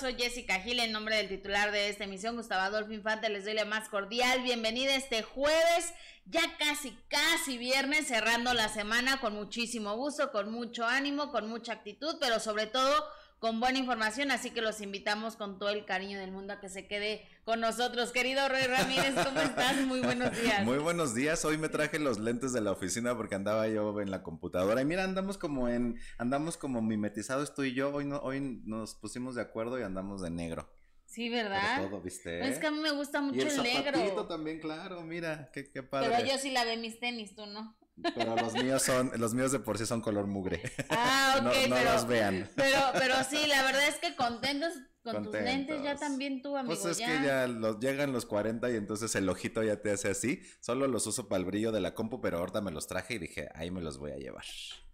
Soy Jessica Gil, en nombre del titular de esta emisión, Gustavo Adolfo Infante. Les doy la más cordial bienvenida este jueves, ya casi, casi viernes, cerrando la semana con muchísimo gusto, con mucho ánimo, con mucha actitud, pero sobre todo con buena información, así que los invitamos con todo el cariño del mundo a que se quede con nosotros. Querido Roy Ramírez, ¿cómo estás? Muy buenos días. Muy buenos días. Hoy me traje los lentes de la oficina porque andaba yo en la computadora. Y mira, andamos como en, andamos como mimetizados tú y yo. Hoy no, hoy nos pusimos de acuerdo y andamos de negro. Sí, ¿verdad? todo, ¿viste? Es que a mí me gusta mucho y el, el negro. también, claro, mira, qué, qué padre. Pero yo sí la ve mis tenis, tú no. Pero los míos son, los míos de por sí son color mugre. Ah, ok, no, no pero, los vean. Pero, pero sí, la verdad es que contentos con tus lentes ya también tú, amigo. Pues es ya. que ya los, llegan los 40 y entonces el ojito ya te hace así. Solo los uso para el brillo de la compu, pero ahorita me los traje y dije, ahí me los voy a llevar.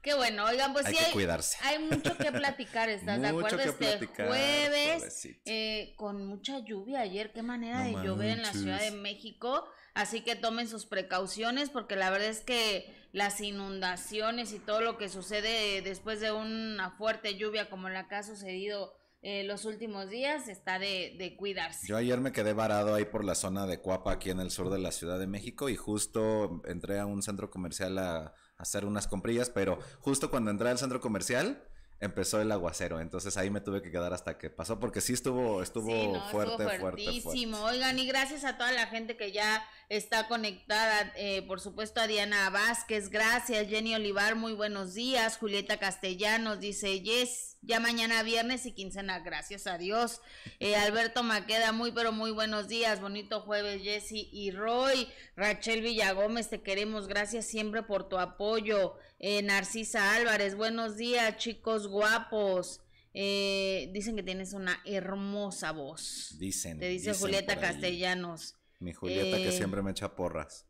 Qué bueno, oigan, pues hay sí que hay, cuidarse. hay mucho que platicar, ¿estás de acuerdo? que Este platicar, jueves, eh, con mucha lluvia ayer, qué manera No de llover en la manches. Ciudad de México, así que tomen sus precauciones porque la verdad es que las inundaciones y todo lo que sucede después de una fuerte lluvia como la que ha sucedido eh, los últimos días está de, de cuidarse. Yo ayer me quedé varado ahí por la zona de Cuapa, aquí en el sur de la Ciudad de México, y justo entré a un centro comercial a, a hacer unas comprillas, pero justo cuando entré al centro comercial empezó el aguacero, entonces ahí me tuve que quedar hasta que pasó, porque sí estuvo, estuvo Sí, no, fuerte, estuvo fuerte, fuertísimo. fuerte. Oigan, y gracias a toda la gente que ya está conectada, eh, por supuesto a Diana Vázquez, gracias, Jenny Olivar, muy buenos días, Julieta Castellanos dice, yes, ya mañana viernes y quincena, gracias a Dios. Eh, Alberto Maqueda, muy pero muy buenos días, bonito jueves, Jessy y Roy, Rachel Villagómez, te queremos, gracias siempre por tu apoyo. Eh, Narcisa Álvarez, buenos días, chicos guapos. Eh, dicen que tienes una hermosa voz. Dicen. Te dice dicen Julieta. Castellanos. Mi Julieta que Eh, siempre me echa porras.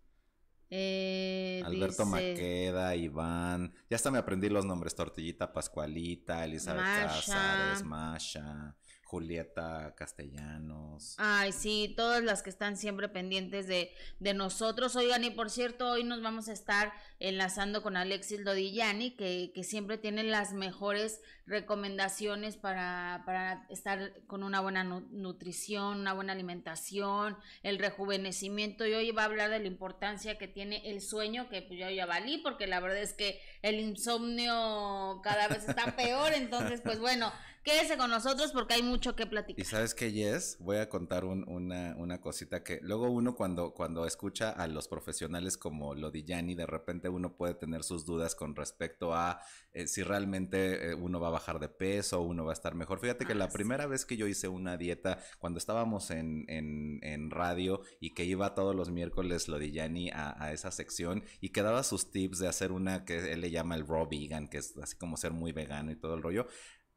Eh, Alberto dice- Maqueda, Iván. Ya hasta me aprendí los nombres. Tortillita Pascualita, Elizabeth. Cázares, Masha, Julieta Castellanos. Ay, sí, todas las que están siempre pendientes de, de nosotros. Oigan, y por cierto, hoy nos vamos a estar enlazando con Alexis Lodillani, que, que siempre tiene las mejores recomendaciones para, para estar con una buena nu- nutrición, una buena alimentación, el rejuvenecimiento. Y hoy va a hablar de la importancia que tiene el sueño, que pues yo ya valí, porque la verdad es que el insomnio cada vez está peor. Entonces, pues bueno, quédese con nosotros porque hay mucho que platicar. Y sabes que, Yes, voy a contar un- una, una cosita que luego uno cuando, cuando escucha a los profesionales como Lodillani, de repente uno puede tener sus dudas con respecto a eh, si realmente eh, uno va a bajar de peso, uno va a estar mejor. Fíjate que Ah, la sí. primera vez que yo hice una dieta, cuando estábamos en, en, en radio y que iba todos los miércoles Lodillani a, a esa sección y que daba sus tips de hacer una que él le llama el raw vegan, que es así como ser muy vegano y todo el rollo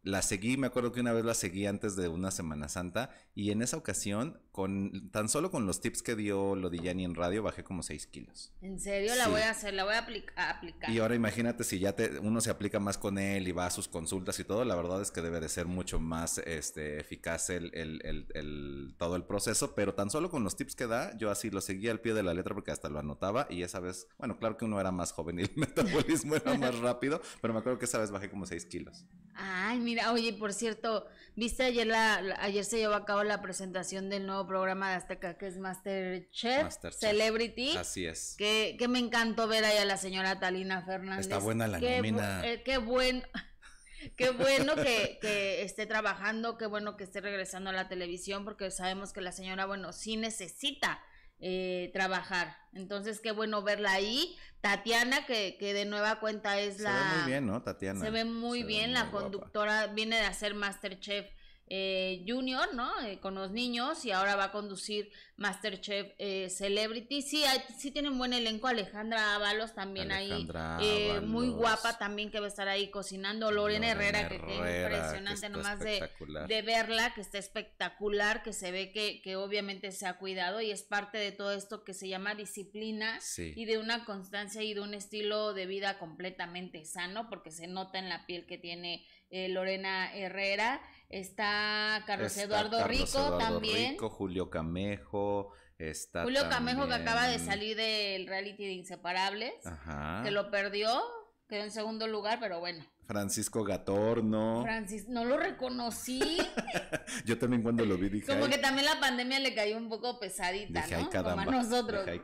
la seguí, me acuerdo que una vez la seguí antes de una Semana Santa y en esa ocasión, con tan solo con los tips que dio Lodillani en radio, bajé como 6 kilos. En serio, la Sí. voy a hacer, la voy a, apli- a aplicar. Y ahora imagínate si ya te, uno se aplica más con él y va a sus consultas y todo, la verdad es que debe de ser mucho más este, eficaz el, el- el- el- todo el proceso, pero tan solo con los tips que da, yo así lo seguía al pie de la letra porque hasta lo anotaba y esa vez, bueno, claro que uno era más joven y el metabolismo era más rápido, pero me acuerdo que esa vez bajé como 6 kilos. Ay, mira, oye, por cierto, viste ayer la, la- ayer se llevó a cabo la presentación del nuevo programa de Azteca que es Masterchef, Masterchef. Celebrity. Así es. Que, que me encantó ver ahí a la señora Talina Fernández. Está buena la Qué bu- nómina. eh, qué bueno. Qué bueno que, que esté trabajando, qué bueno que esté regresando a la televisión, porque sabemos que la señora, bueno, sí necesita eh, trabajar. Entonces, qué bueno verla ahí. Tatiana, que, que de nueva cuenta es Se la... ve muy bien, ¿no, Tatiana? Se ve muy Se ve bien, muy la guapa. conductora viene de hacer Masterchef eh, Junior, ¿no? Eh, con los niños y ahora va a conducir Masterchef eh, Celebrity. Sí, hay- sí tienen buen elenco. Alejandra Ábalos también Alejandra ahí, eh, muy Ábalos. guapa también que va a estar ahí cocinando. Lorena, Herrera, que impresionante que nomás de, de verla, que está espectacular, que se ve que, que obviamente se ha cuidado y es parte de todo esto que se llama disciplina Sí. y de una constancia y de un estilo de vida completamente sano, porque se nota en la piel que tiene eh, Lorena Herrera. Está Carlos Está Eduardo Carlos Rico Eduardo también. Rico, Julio Camejo, está Julio Camejo que acaba de salir del reality de Inseparables, Ajá. que lo perdió, quedó en segundo lugar, pero bueno. Francisco Gatorno. Francis, no lo reconocí. Yo también cuando lo vi dije. Como que también la pandemia le cayó un poco pesadita, dije, ¿no? Como a nosotros. Dije.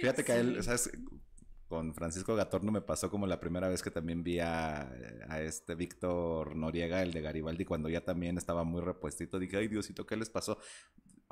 Fíjate que a él, ¿sabes? Con Francisco Gatorno me pasó como la primera vez que también vi a, a este Víctor Noriega, el de Garibaldi, cuando ya también estaba muy repuestito. Dije, ay Diosito, ¿qué les pasó?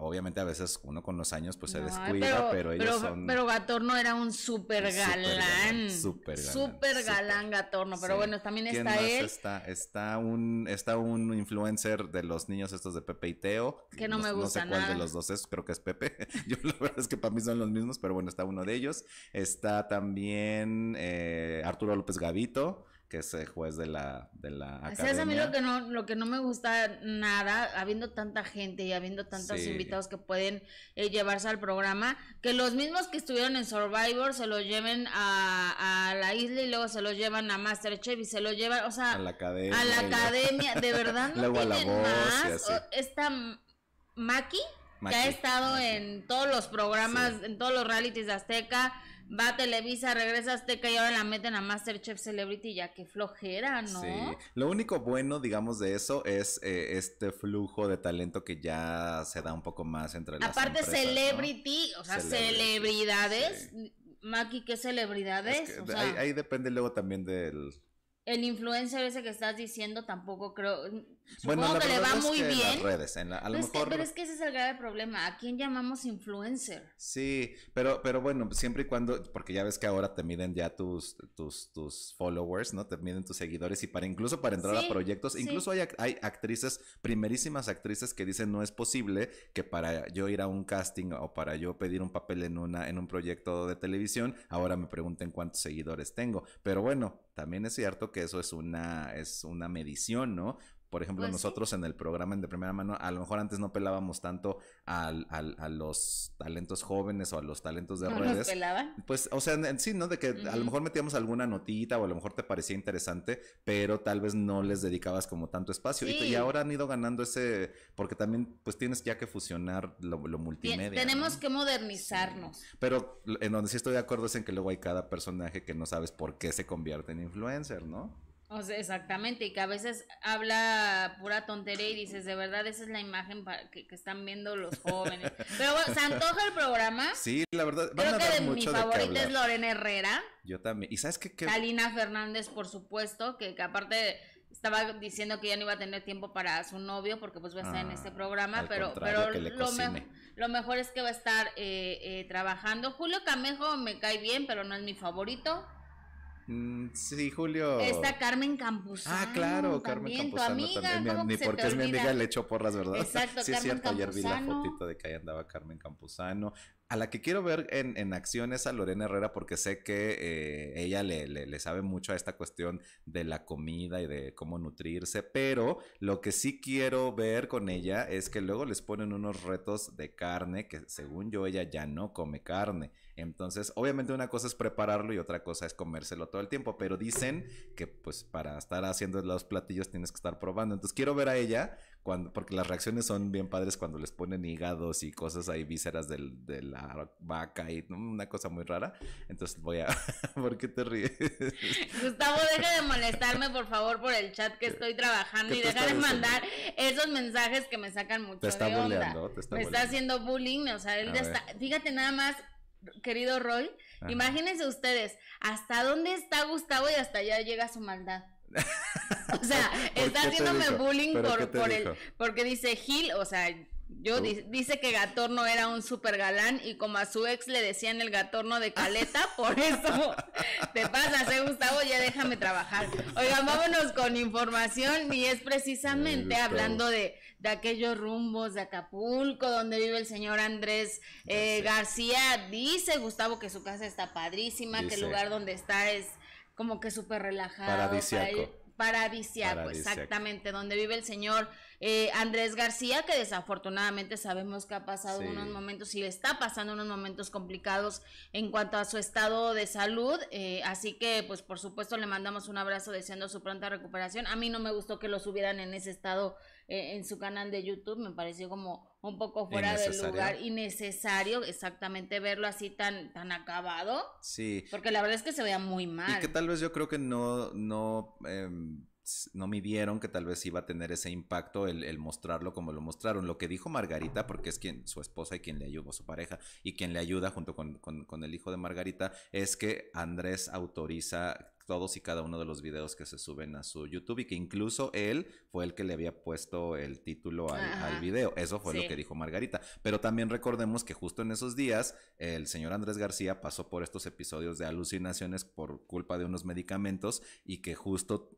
Obviamente a veces uno con los años pues se descuida, pero, ellos pero, son... Pero Gatorno era un súper galán. Súper galán. Súper galán Gatorno, pero bueno, también está él. Está, está, un, está un influencer de los niños estos de Pepe y Teo. Que no, me gusta No sé cuál de los dos es, creo que es Pepe. Yo la verdad es que para mí son los mismos, pero bueno, está uno de ellos. Está también eh, Arturo López Gavito que es el juez de la, de la academia. Es a mí lo que, no, lo que no me gusta nada, habiendo tanta gente y habiendo tantos invitados que pueden eh, llevarse al programa, que los mismos que estuvieron en Survivor se los lleven a, a, la isla y luego se los llevan a Masterchef y se los llevan, o sea, a la academia. A la academia, de verdad no luego tienen a la voz, más. Esta Maki, que ha estado en todos los programas, en todos los realities de Azteca, va a Televisa, regresa a Azteca y ahora la meten a Masterchef Celebrity, ya que flojera, ¿no? Sí, lo único bueno, digamos, de eso es eh, este flujo de talento que ya se da un poco más entre las Aparte Celebrity, o sea, celebridades, Maki, ¿qué celebridades? o sea, ahí depende luego también del el influencer ese que estás diciendo tampoco creo. Supongo bueno, que le va muy bien. redes, a lo mejor... pero es que ese es el grave problema. ¿A quién llamamos influencer? Sí, pero, pero bueno, siempre y cuando, porque ya ves que ahora te miden ya tus, tus, tus followers, ¿no? Te miden tus seguidores y para incluso para entrar a proyectos, incluso hay, hay actrices, primerísimas actrices que dicen no es posible que para yo ir a un casting o para yo pedir un papel en una, en un proyecto de televisión, ahora me pregunten cuántos seguidores tengo. Pero bueno, también es cierto que eso es una, es una medición, ¿no? Por ejemplo, pues nosotros en el programa en de primera mano, a lo mejor antes no pelábamos tanto al, a los talentos jóvenes o a los talentos de ¿No redes. Nos pelaban? Pues, o sea, en, sí, ¿no? De que a lo mejor metíamos alguna notita o a lo mejor te parecía interesante, pero tal vez no les dedicabas como tanto espacio. Y, ahora han ido ganando ese, porque también pues tienes ya que fusionar lo, multimedia. Tenemos que modernizarnos. Pero en donde sí estoy de acuerdo es en que luego hay cada personaje que no sabes por qué se convierte en influencer, ¿no? O sea, exactamente, y que a veces habla pura tontería y dices, de verdad, esa es la imagen que, que están viendo los jóvenes. Pero bueno, ¿se antoja el programa? Sí, la verdad. Creo que de mi favorita es Lorena Herrera. Yo también. ¿Y sabes qué? qué? Talina Fernández, por supuesto, que, que aparte estaba diciendo que ya no iba a tener tiempo para su novio porque pues va a estar en este ah, programa, pero, pero lo, lo, mejor es que va a estar eh, eh, trabajando. Julio Camejo me cae bien, pero no es mi favorito. Mm, sí, Julio. Está Carmen Campuzano. Ah, claro, Carmen Campuzano también. Ni porque es mi amiga le echó porras, ¿verdad? Exacto, sí, es cierto, ayer vi la fotito de que ahí andaba Carmen Campuzano. A la que quiero ver en, en acción es a Lorena Herrera porque sé que eh, ella le, le, sabe mucho a esta cuestión de la comida y de cómo nutrirse, pero lo que sí quiero ver con ella es que luego les ponen unos retos de carne que según yo ella ya no come carne. Entonces, obviamente una cosa es prepararlo y otra cosa es comérselo todo el tiempo, pero dicen que pues para estar haciendo los platillos tienes que estar probando. Entonces, quiero ver a ella cuando porque las reacciones son bien padres cuando les ponen hígados y cosas ahí vísceras del, de la vaca y una cosa muy rara. Entonces, voy a ¿Por qué te ríes? Gustavo, deja de molestarme, por favor, por el chat que estoy trabajando y deja de mandar esos mensajes que me sacan mucho te está de onda. te está me está haciendo bullying, o sea, él ya está, fíjate nada más querido Roy, imagínense ustedes, hasta dónde está Gustavo y hasta allá llega su maldad. o sea, está haciéndome bullying por, por el, porque dice Gil, o sea, yo dice que Gatorno era un super galán y como a su ex le decían el Gatorno de Caleta, por eso te pasa, ¿eh, Gustavo? Ya déjame trabajar. Oigan, vámonos con información y es precisamente hablando de, de aquellos rumbos de Acapulco, donde vive el señor Andrés eh, García. Dice Gustavo que su casa está padrísima, que el lugar donde está es como que súper relajado. Paradisiaco. Paradisiaco, exactamente, donde vive el señor eh, Andrés García, que desafortunadamente sabemos que ha pasado unos momentos y le está pasando unos momentos complicados en cuanto a su estado de salud. Eh, así que, pues, por supuesto, le mandamos un abrazo deseando su pronta recuperación. A mí no me gustó que lo subieran en ese estado eh, en su canal de YouTube, me pareció como un poco fuera de lugar, innecesario exactamente verlo así tan, tan acabado. Sí. Porque la verdad es que se veía muy mal. Y que tal vez yo creo que no, no, em, no midieron que tal vez iba a tener ese impacto el, mostrarlo como lo mostraron. Lo que dijo Margarita, porque es quien, su esposa y quien le ayudó, su pareja, y quien le ayuda junto con, con el hijo de Margarita, es que Andrés autoriza todos y cada uno de los videos que se suben a su YouTube y que incluso él fue el que le había puesto el título al, video. Eso fue lo que dijo Margarita. Pero también recordemos que justo en esos días el señor Andrés García pasó por estos episodios de alucinaciones por culpa de unos medicamentos y que justo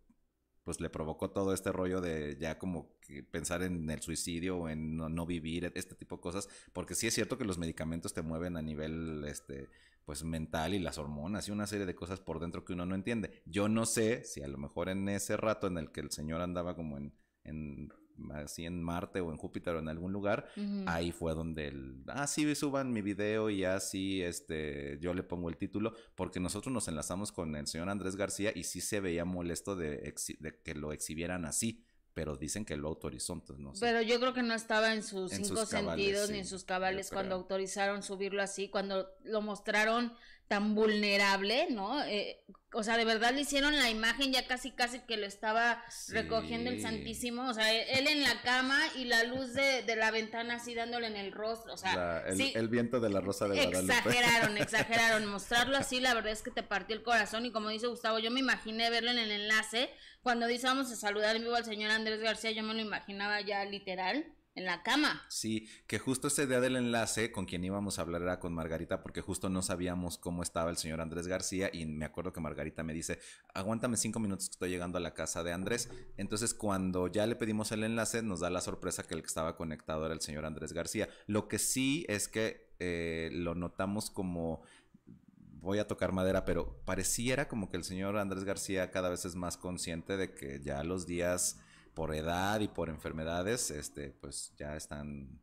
pues le provocó todo este rollo de ya como pensar en el suicidio o en no, vivir, este tipo de cosas, porque sí es cierto que los medicamentos te mueven a nivel este pues mental y las hormonas y una serie de cosas por dentro que uno no entiende. Yo no sé si a lo mejor en ese rato en el que el señor andaba como en así en Marte o en Júpiter o en algún lugar, ahí fue donde el, ah, sí, suban mi video y así, este, yo le pongo el título, porque nosotros nos enlazamos con el señor Andrés García y sí se veía molesto de, de que lo exhibieran así pero dicen que lo autorizó, entonces no sé. Pero yo creo que no estaba en sus cinco sentidos ni en sus cabales cuando autorizaron subirlo así, cuando lo mostraron tan vulnerable, ¿no? Eh, o sea, de verdad le hicieron la imagen ya casi casi que lo estaba recogiendo el Santísimo, o sea, él en la cama y la luz de, la ventana así dándole en el rostro, o sea, el, viento de la rosa de Guadalupe. Exageraron, exageraron, mostrarlo así, la verdad es que te partió el corazón y como dice Gustavo, yo me imaginé verlo en el enlace, cuando dice vamos a saludar en vivo al señor Andrés García, yo me lo imaginaba ya literal en la cama. Sí, que justo ese día del enlace con quien íbamos a hablar era con Margarita porque justo no sabíamos cómo estaba el señor Andrés García y me acuerdo que Margarita me dice, aguántame cinco minutos que estoy llegando a la casa de Andrés. Entonces cuando ya le pedimos el enlace nos da la sorpresa que el que estaba conectado era el señor Andrés García. Lo que sí es que eh, lo notamos como voy a tocar madera, pero pareciera como que el señor Andrés García cada vez es más consciente de que ya los días por edad y por enfermedades, este, pues ya están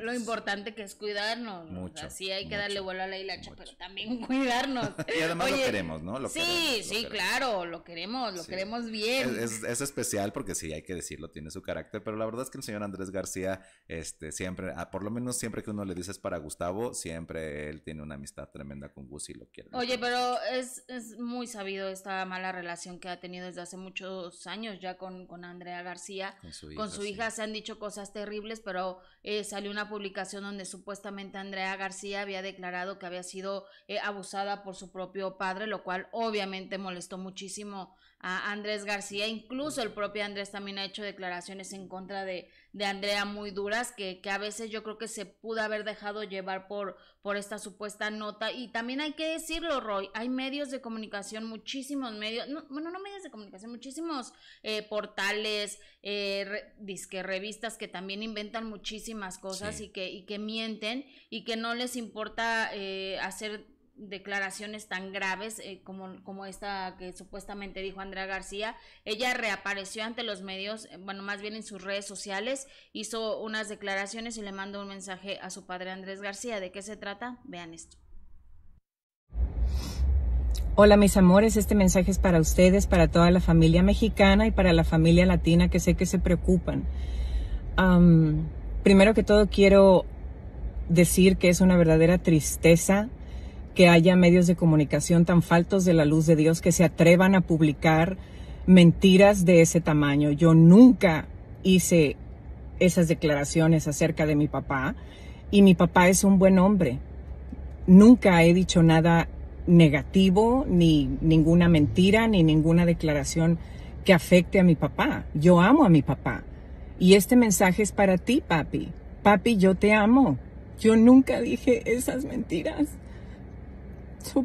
lo importante que es cuidarnos. Mucho. Sí, hay que darle vuelo a la hilacha, pero también cuidarnos. y además lo queremos, ¿no? sí, sí, claro, lo queremos, lo queremos bien. Es, especial porque sí, hay que decirlo, tiene su carácter, pero la verdad es que el señor Andrés García, este, siempre, ah, por lo menos siempre que uno le dice es para Gustavo, siempre él tiene una amistad tremenda con Gus y lo quiere. Oye, pero es, es muy sabido esta mala relación que ha tenido desde hace muchos años ya con, con Andrea García. Con su hija. Con su hija se han dicho cosas terribles, pero es salió una publicación donde supuestamente Andrea García había declarado que había sido eh, abusada por su propio padre, lo cual obviamente molestó muchísimo a Andrés García. Incluso el propio Andrés también ha hecho declaraciones en contra de, de Andrea muy duras, que, que, a veces yo creo que se pudo haber dejado llevar por, por esta supuesta nota. Y también hay que decirlo, Roy, hay medios de comunicación, muchísimos medios, bueno, no medios de comunicación, muchísimos eh, portales, eh, disque revistas que también inventan muchísimas cosas y, que, y que mienten y que no les importa eh, hacer declaraciones tan graves eh, como, como esta que supuestamente dijo Andrea García. Ella reapareció ante los medios, eh, bueno, más bien en sus redes sociales, hizo unas declaraciones y le mandó un mensaje a su padre Andrés García. ¿De qué se trata? Vean esto. Hola mis amores, este mensaje es para ustedes, para toda la familia mexicana y para la familia latina que sé que se preocupan. primero que todo quiero decir que es una verdadera tristeza que haya medios de comunicación tan faltos de la luz de Dios que se atrevan a publicar mentiras de ese tamaño. Yo nunca hice esas declaraciones acerca de mi papá y mi papá es un buen hombre. Nunca he dicho nada negativo, ni ninguna mentira, ni ninguna declaración que afecte a mi papá. Yo amo a mi papá. Y este mensaje es para ti, papi. Papi, yo te amo. Yo nunca dije esas mentiras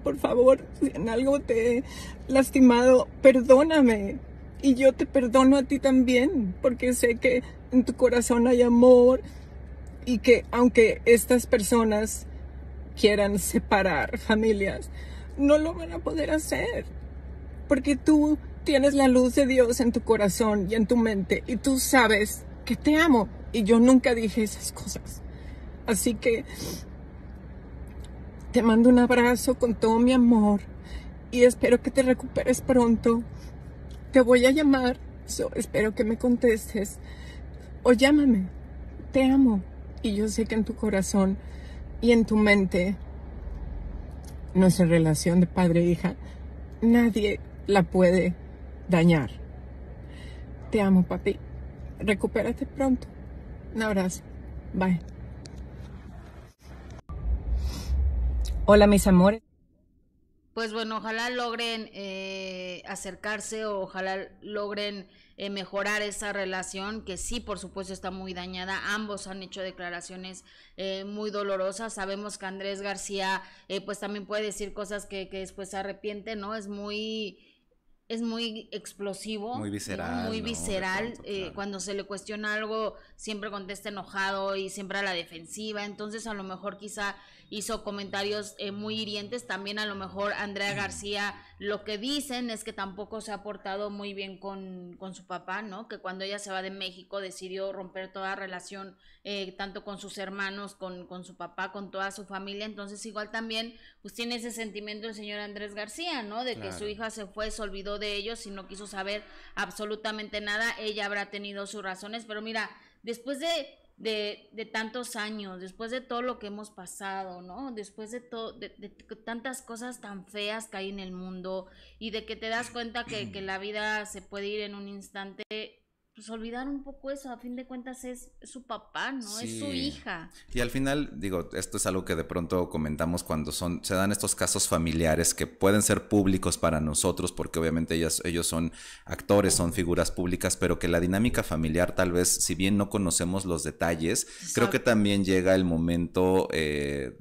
por favor, si en algo te he lastimado, perdóname. Y yo te perdono a ti también, porque sé que en tu corazón hay amor y que aunque estas personas quieran separar familias, no lo van a poder hacer. Porque tú tienes la luz de Dios en tu corazón y en tu mente y tú sabes que te amo. Y yo nunca dije esas cosas. Así que te mando un abrazo con todo mi amor y espero que te recuperes pronto. Te voy a llamar espero que me contestes o llámame. Te amo. Y yo sé que en tu corazón y en tu mente, nuestra relación de padre e hija, nadie la puede dañar. Te amo, papi. Recupérate pronto. Un abrazo. Bye. Hola, mis amores. Pues bueno, ojalá logren eh, acercarse o ojalá logren eh, mejorar esa relación que sí, por supuesto, está muy dañada. Ambos han hecho declaraciones eh, muy dolorosas. Sabemos que Andrés García pues también puede decir cosas que, que después se arrepiente, ¿no? Es muy es muy explosivo, muy visceral, muy visceral. Eh, cuando se le cuestiona algo, siempre contesta enojado y siempre a la defensiva. Entonces, a lo mejor quizá hizo comentarios eh, muy hirientes. También a lo mejor Andrea García lo que dicen es que tampoco se ha portado muy bien con, con su papá, ¿no? Que cuando ella se va de México decidió romper toda relación, eh, tanto con sus hermanos, con, con su papá, con toda su familia. Entonces igual también pues tiene ese sentimiento el señor Andrés García, ¿no? De que su hija se fue, se olvidó de ellos y no quiso saber absolutamente nada. Ella habrá tenido sus razones, pero mira, después de de, de, tantos años, después de todo lo que hemos pasado, ¿no? Después de, todo de, tantas cosas tan feas que hay en el mundo y de que te das cuenta que, que la vida se puede ir en un instante, pues olvidar un poco eso, a fin de cuentas es, su papá, ¿no? Es su hija. Y al final, digo, esto es algo que de pronto comentamos cuando son, se dan estos casos familiares que pueden ser públicos para nosotros, porque obviamente ellas, ellos son actores, son figuras públicas, pero que la dinámica familiar tal vez, si bien no conocemos los detalles, creo que también llega el momento eh,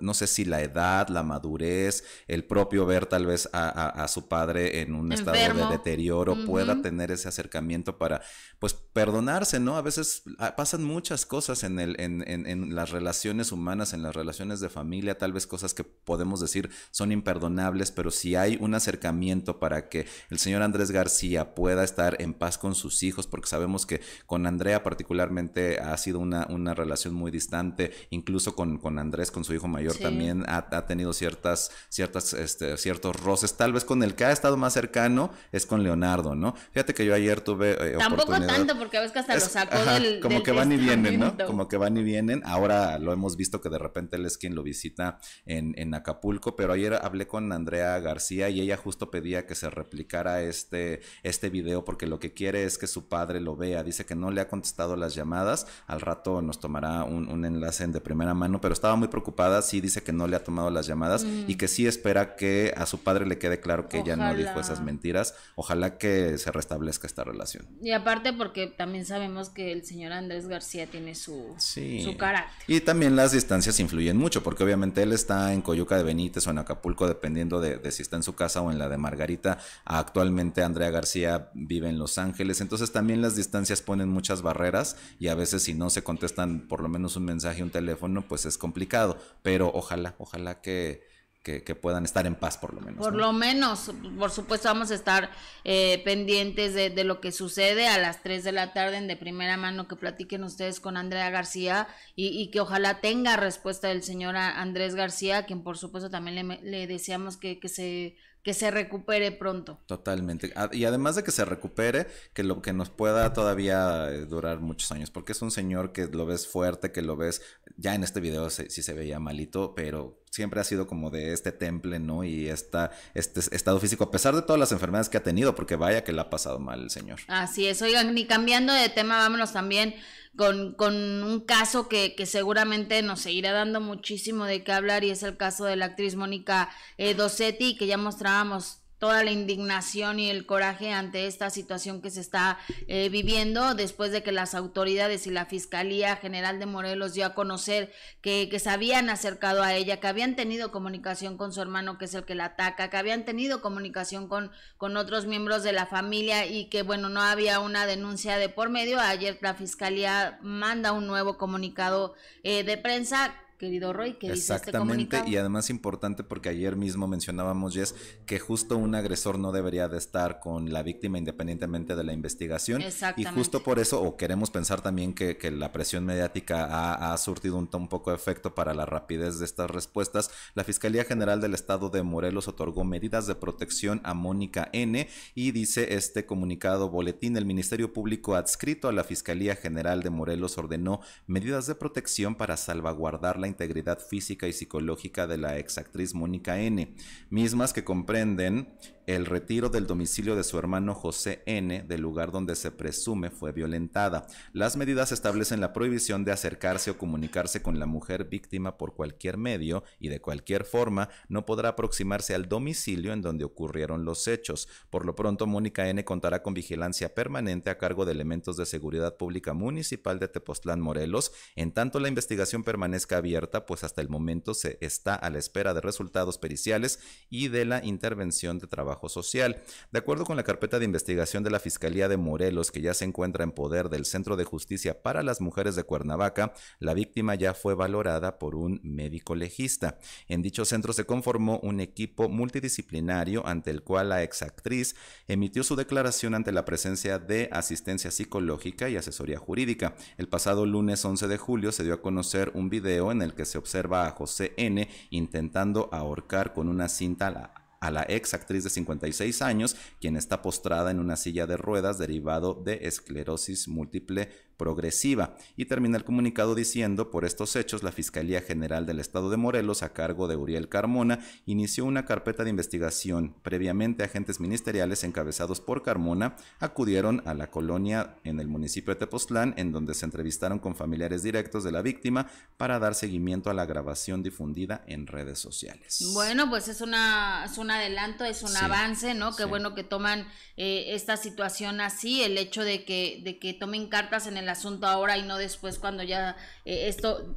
no sé si la edad, la madurez, el propio ver tal vez a, su padre en un estado de deterioro pueda tener ese acercamiento para, pues, perdonarse, ¿no? A veces ah, pasan muchas cosas en, el, en, en, las relaciones humanas, en las relaciones de familia, tal vez cosas que podemos decir son imperdonables, pero si hay un acercamiento para que el señor Andrés García pueda estar en paz con sus hijos, porque sabemos que con Andrea particularmente ha sido una, una relación muy distante, incluso con, con Andrés, con su hijo mayor también ha, tenido ciertas, ciertas, este, ciertos roces. Tal vez con el que ha estado más cercano es con Leonardo, ¿no? Fíjate que yo ayer tuve. Eh, Tampoco tanto, porque ves que hasta lo sacó del. Como que van y vienen, ¿no? Como que van y vienen. Ahora lo hemos visto que de repente él es quien lo visita en, en Acapulco, pero ayer hablé con Andrea García y ella justo pedía que se replicara este, este video porque lo que quiere es que su padre lo vea. Dice que no le ha contestado las llamadas. Al rato nos tomará un, un enlace de primera mano, pero estaba muy preocupada. Sí, dice que no le ha tomado las llamadas y que sí espera que a su padre le quede claro que ella no dijo esas mentiras. Ojalá que se restablezca esta relación. Y aparte porque también sabemos que el señor Andrés García tiene su, su carácter. Y también las distancias influyen mucho, porque obviamente él está en Coyuca de Benítez o en Acapulco, dependiendo de, de si está en su casa o en la de Margarita. Actualmente Andrea García vive en Los Ángeles, entonces también las distancias ponen muchas barreras y a veces si no se contestan por lo menos un mensaje, un teléfono, pues es complicado. Pero ojalá, ojalá que, que, puedan estar en paz por lo menos. Por lo menos, por supuesto vamos a estar eh, pendientes de, de, lo que sucede a las 3 de la tarde en de primera mano que platiquen ustedes con Andrea García y, y que ojalá tenga respuesta del señor Andrés García, quien por supuesto también le, le deseamos que, que se que se recupere pronto. Totalmente. Ah, y además de que se recupere, que lo que nos pueda todavía eh, durar muchos años, porque es un señor que lo ves fuerte, que lo ves, ya en este video sí se veía malito, pero siempre ha sido como de este temple, ¿no? Y esta, este estado físico, a pesar de todas las enfermedades que ha tenido, porque vaya que le ha pasado mal el señor. Así es, oigan, y cambiando de tema, vámonos también con, con un caso que, que, seguramente nos seguirá dando muchísimo de qué hablar y es el caso de la actriz Mónica eh, que ya mostrábamos toda la indignación y el coraje ante esta situación que se está eh, viviendo después de que las autoridades y la Fiscalía General de Morelos dio a conocer que, que, se habían acercado a ella, que habían tenido comunicación con su hermano que es el que la ataca, que habían tenido comunicación con, con otros miembros de la familia y que bueno, no había una denuncia de por medio. Ayer la Fiscalía manda un nuevo comunicado eh, de prensa querido Roy, que dice este Exactamente, y además importante porque ayer mismo mencionábamos, Jess, que justo un agresor no debería de estar con la víctima independientemente de la investigación. Y justo por eso, o queremos pensar también que, que la presión mediática ha, ha surtido un, un, poco de efecto para la rapidez de estas respuestas, la Fiscalía General del Estado de Morelos otorgó medidas de protección a Mónica N. y dice este comunicado boletín, el Ministerio Público adscrito a la Fiscalía General de Morelos ordenó medidas de protección para salvaguardar la integridad física y psicológica de la exactriz Mónica N., mismas que comprenden el retiro del domicilio de su hermano José N. del lugar donde se presume fue violentada. Las medidas establecen la prohibición de acercarse o comunicarse con la mujer víctima por cualquier medio y de cualquier forma no podrá aproximarse al domicilio en donde ocurrieron los hechos. Por lo pronto, Mónica N. contará con vigilancia permanente a cargo de elementos de seguridad pública municipal de Tepoztlán, Morelos, en tanto la investigación permanezca abierta, pues hasta el momento se está a la espera de resultados periciales y de la intervención de trabajo social. De acuerdo con la carpeta de investigación de la Fiscalía de Morelos, que ya se encuentra en poder del Centro de Justicia para las Mujeres de Cuernavaca, la víctima ya fue valorada por un médico legista. En dicho centro se conformó un equipo multidisciplinario ante el cual la exactriz emitió su declaración ante la presencia de asistencia psicológica y asesoría jurídica. El pasado lunes 11 de julio se dio a conocer un video en el que se observa a José N intentando ahorcar con una cinta la a la ex actriz de 56 años, quien está postrada en una silla de ruedas derivado de esclerosis múltiple progresiva y termina el comunicado diciendo, por estos hechos, la Fiscalía General del Estado de Morelos, a cargo de Uriel Carmona, inició una carpeta de investigación. Previamente, agentes ministeriales encabezados por Carmona acudieron a la colonia en el municipio de Tepoztlán, en donde se entrevistaron con familiares directos de la víctima para dar seguimiento a la grabación difundida en redes sociales. Bueno, pues es, una, es un adelanto, es un avance, ¿no? Qué bueno que toman eh, esta situación así, el hecho de que, de que tomen cartas en el asunto ahora y no después cuando ya eh, esto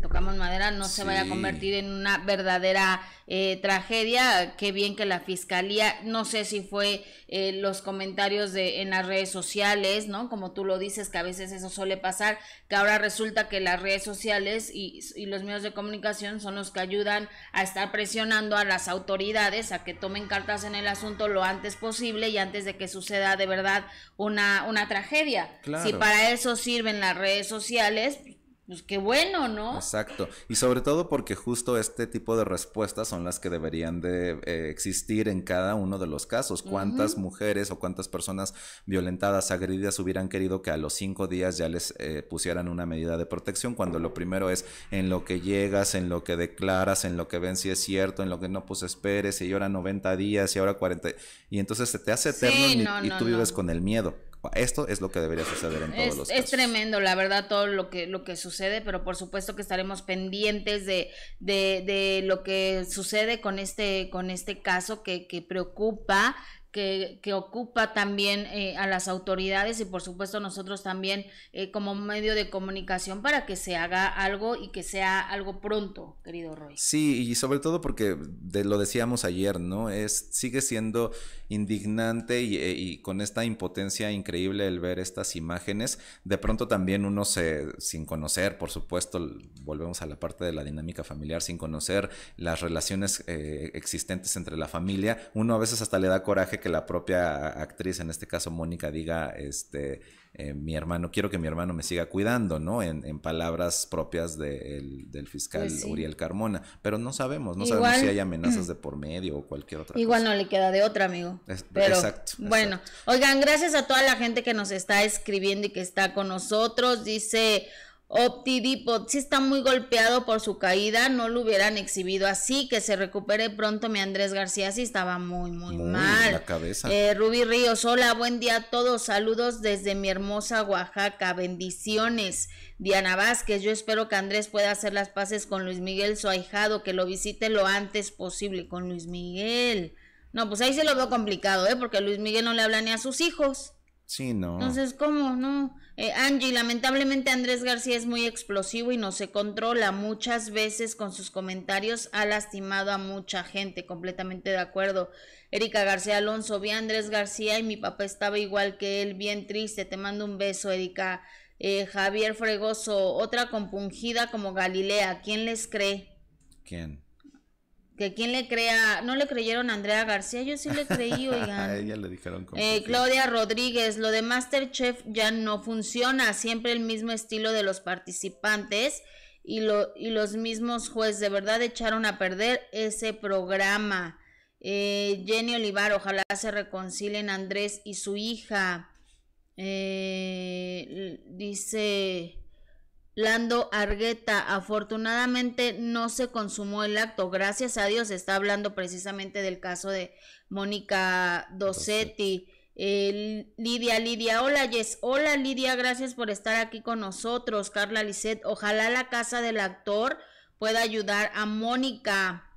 tocamos madera, no se vaya a convertir en una verdadera eh, tragedia. Qué bien que la fiscalía, no sé si fue eh, los comentarios de en las redes sociales, ¿no? Como tú lo dices, que a veces eso suele pasar, que ahora resulta que las redes sociales y, y los medios de comunicación son los que ayudan a estar presionando a las autoridades a que tomen cartas en el asunto lo antes posible y antes de que suceda de verdad una, una tragedia. Si para eso sirven las redes sociales, pues qué bueno, ¿no? Exacto. Y sobre todo porque justo este tipo de respuestas son las que deberían de eh, existir en cada uno de los casos. ¿Cuántas mujeres o cuántas personas violentadas, agredidas hubieran querido que a los cinco días ya les eh, pusieran una medida de protección? Cuando lo primero es en lo que llegas, en lo que declaras, en lo que ven si es cierto, en lo que no, pues esperes, y ahora 90 días y ahora 40. Y entonces se te hace eterno y, tú vives con el miedo. Esto es lo que debería suceder en todos los casos. Es tremendo, la verdad, todo lo que, lo que sucede, pero por supuesto que estaremos pendientes de, de, de lo que sucede con este, con este caso que, que preocupa que, que, ocupa también eh, a las autoridades y por supuesto nosotros también eh, como medio de comunicación para que se haga algo y que sea algo pronto, querido Roy. Sí, y sobre todo porque de, lo decíamos ayer, ¿no? Es, sigue siendo indignante y, eh, y, con esta impotencia increíble el ver estas imágenes. De pronto también uno se, sin conocer, por supuesto, volvemos a la parte de la dinámica familiar, sin conocer las relaciones existentes entre la familia, uno a veces hasta le da coraje que la propia actriz, en este caso Mónica, diga, este, eh, mi hermano, quiero que mi hermano me siga cuidando, ¿no? En, palabras propias del fiscal pues Uriel Carmona. Pero no sabemos, no sabemos si hay amenazas de por medio o cualquier otra igual no le queda de otra, amigo. exacto. Bueno, oigan, gracias a toda la gente que nos está escribiendo y que está con nosotros. Dice Optidipot sí está muy golpeado por su caída, no lo hubieran exhibido así, que se recupere pronto mi Andrés García, sí estaba muy, muy, mal. La cabeza. Eh, Rubí Ríos, hola, buen día a todos, saludos desde mi hermosa Oaxaca, bendiciones. Diana Vázquez, yo espero que Andrés pueda hacer las paces con Luis Miguel, su ahijado, que lo visite lo antes posible con Luis Miguel. No, pues ahí se lo veo complicado, ¿eh? Porque Luis Miguel no le habla ni a sus hijos. Sí, no. Entonces, ¿cómo? No. Eh, Angie, lamentablemente Andrés García es muy explosivo y no se controla. Muchas veces con sus comentarios ha lastimado a mucha gente. Completamente de acuerdo. Erika García Alonso, vi a Andrés García y mi papá estaba igual que él, bien triste. Te mando un beso, Erika. Eh, Javier Fregoso, otra compungida como Galilea, ¿quién les cree? ¿Quién? Que quién le crea, no le creyeron a Andrea García, yo sí le creí, oigan. a ella le dijeron eh, Claudia Rodríguez, lo de Masterchef ya no funciona, siempre el mismo estilo de los participantes y, lo, y los mismos jueces, de verdad echaron a perder ese programa. Eh, Jenny Olivar, ojalá se reconcilien Andrés y su hija. Eh, dice Lando Argueta, afortunadamente no se consumó el acto. Gracias a Dios está hablando precisamente del caso de Mónica Dossetti. Lidia, Lidia, hola Jess, hola Lidia, gracias por estar aquí con nosotros. Carla Lisset, ojalá la casa del actor pueda ayudar a Mónica.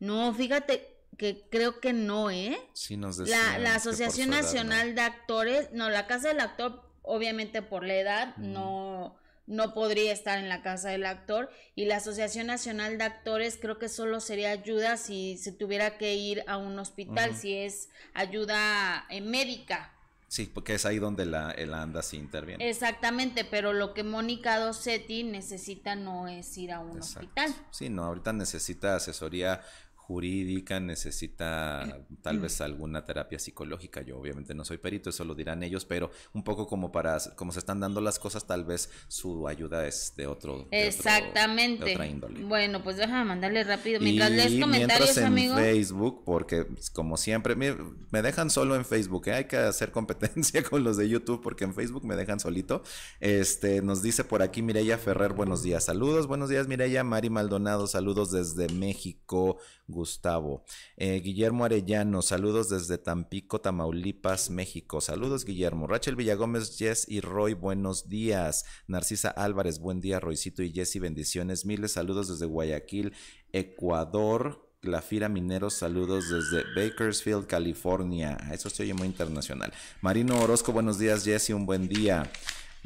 No, fíjate, que creo que no, ¿eh? Sí, nos la, la Asociación Nacional de Actores, no, la Casa del Actor, obviamente por la edad, no, no podría estar en la Casa del Actor. Y la Asociación Nacional de Actores creo que solo sería ayuda si se tuviera que ir a un hospital, si es ayuda eh, médica. Sí, porque es ahí donde la, el ANDA sí interviene. Exactamente, pero lo que Mónica Dossetti necesita no es ir a un hospital. Sí, no, ahorita necesita asesoría jurídica, necesita tal vez alguna terapia psicológica. Yo obviamente no soy perito, eso lo dirán ellos, pero un poco como para, como se están dando las cosas, tal vez su ayuda es de otro. Exactamente. otra índole. Bueno, pues déjame mandarle rápido. Mientras lees comentarios, en Facebook, porque como siempre, me, me dejan solo en Facebook, ¿eh? hay que hacer competencia con los de YouTube, porque en Facebook me dejan solito. Este, nos dice por aquí Mireya Ferrer, buenos días. Saludos, buenos días Mireya. Mari Maldonado, saludos desde México. Gustavo. Eh, Guillermo Arellano, saludos desde Tampico, Tamaulipas, México. Saludos, Guillermo. Rachel Villagómez, Jess y Roy, buenos días. Narcisa Álvarez, buen día, Roycito y Jessy, bendiciones. Miles saludos desde Guayaquil, Ecuador. Glafira Mineros, saludos desde Bakersfield, California. Eso se oye muy internacional. Marino Orozco, buenos días, Jessy, un buen día.